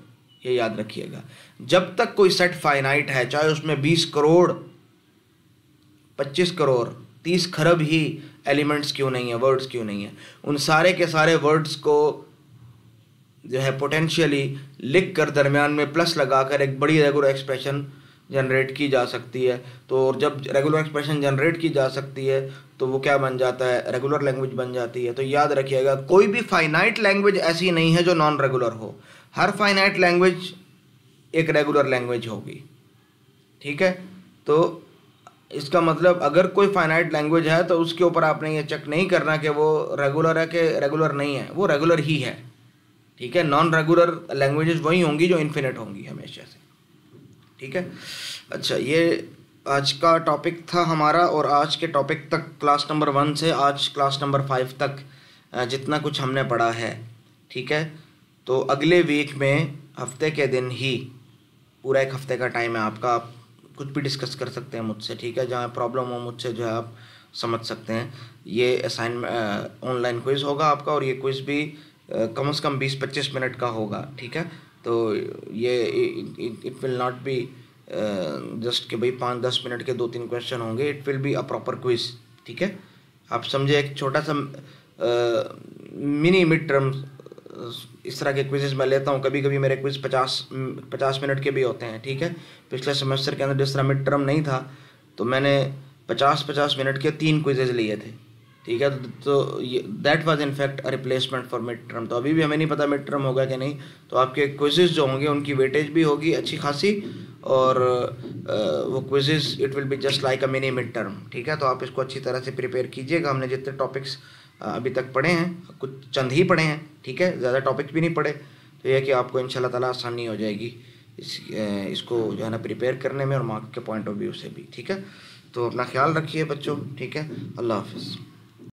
ये याद रखिएगा। जब तक कोई सेट फाइनाइट है, चाहे उसमें 20 करोड़ 25 करोड़ 30 खरब ही एलिमेंट्स क्यों नहीं है वर्ड्स क्यों नहीं है, उन सारे के सारे वर्ड्स को जो है पोटेंशियली लिख कर दरमियान में प्लस लगाकर एक बड़ी रेगुलर एक्सप्रेशन जनरेट की जा सकती है। तो और जब रेगुलर एक्सप्रेशन जनरेट की जा सकती है तो वो क्या बन जाता है? रेगुलर लैंग्वेज बन जाती है। तो याद रखिएगा, कोई भी फाइनाइट लैंग्वेज ऐसी नहीं है जो नॉन रेगुलर हो। हर फाइनाइट लैंग्वेज एक रेगुलर लैंग्वेज होगी। ठीक है? तो इसका मतलब अगर कोई फाइनाइट लैंग्वेज है तो उसके ऊपर आपने ये चेक नहीं करना कि वो रेगुलर है कि रेगुलर नहीं है। वो रेगुलर ही है। ठीक है? नॉन रेगुलर लैंग्वेजेस वही होंगी जो इन्फिनिट होंगी हमेशा से। ठीक है? अच्छा ये आज का टॉपिक था हमारा और आज के टॉपिक तक क्लास नंबर वन से आज क्लास नंबर फाइव तक जितना कुछ हमने पढ़ा है। ठीक है? तो अगले वीक में, हफ़्ते के दिन ही, पूरा एक हफ़्ते का टाइम है आपका, आप कुछ भी डिस्कस कर सकते हैं मुझसे, ठीक है? जहाँ प्रॉब्लम हो मुझसे, जो है आप समझ सकते हैं। ये असाइन ऑनलाइन क्विज़ होगा आपका और ये क्विज़ भी कम से कम बीस पच्चीस मिनट का होगा, ठीक है? तो ये it will not be just कि भाई पाँच दस मिनट के दो तीन क्वेश्चन होंगे it will be a proper quiz ठीक है? आप समझे, एक छोटा सा मिनी मिड टर्म इस तरह के क्विजेज मैं लेता हूँ कभी कभी मेरे क्विज़ पचास पचास मिनट के भी होते हैं, ठीक है? पिछले सेमेस्टर के अंदर जिस तरह मिड टर्म नहीं था तो मैंने पचास पचास मिनट के तीन क्विजेज लिए थे। ठीक है तो that was in fact a replacement for mid term तो अभी भी हमें नहीं पता मिड टर्म होगा कि नहीं। तो आपके क्विजेज जो होंगे, उनकी वेटेज भी होगी अच्छी खासी और वो quizzes it will be just like a mini mid term ठीक है? तो आप इसको अच्छी तरह से प्रिपेयर कीजिएगा। हमने जितने टॉपिक्स अभी तक पढ़े हैं, कुछ चंद ही पढ़े हैं, ठीक है? ज़्यादा टॉपिक्स भी नहीं पढ़े। तो यह कि आपको इन ताला आसानी हो जाएगी इस इसको जो है ना प्रिपेयर करने में और मार्क के पॉइंट ऑफ़ व्यू से भी, ठीक है? तो अपना ख्याल रखिए बच्चों, ठीक है? अल्लाह हाफिज़।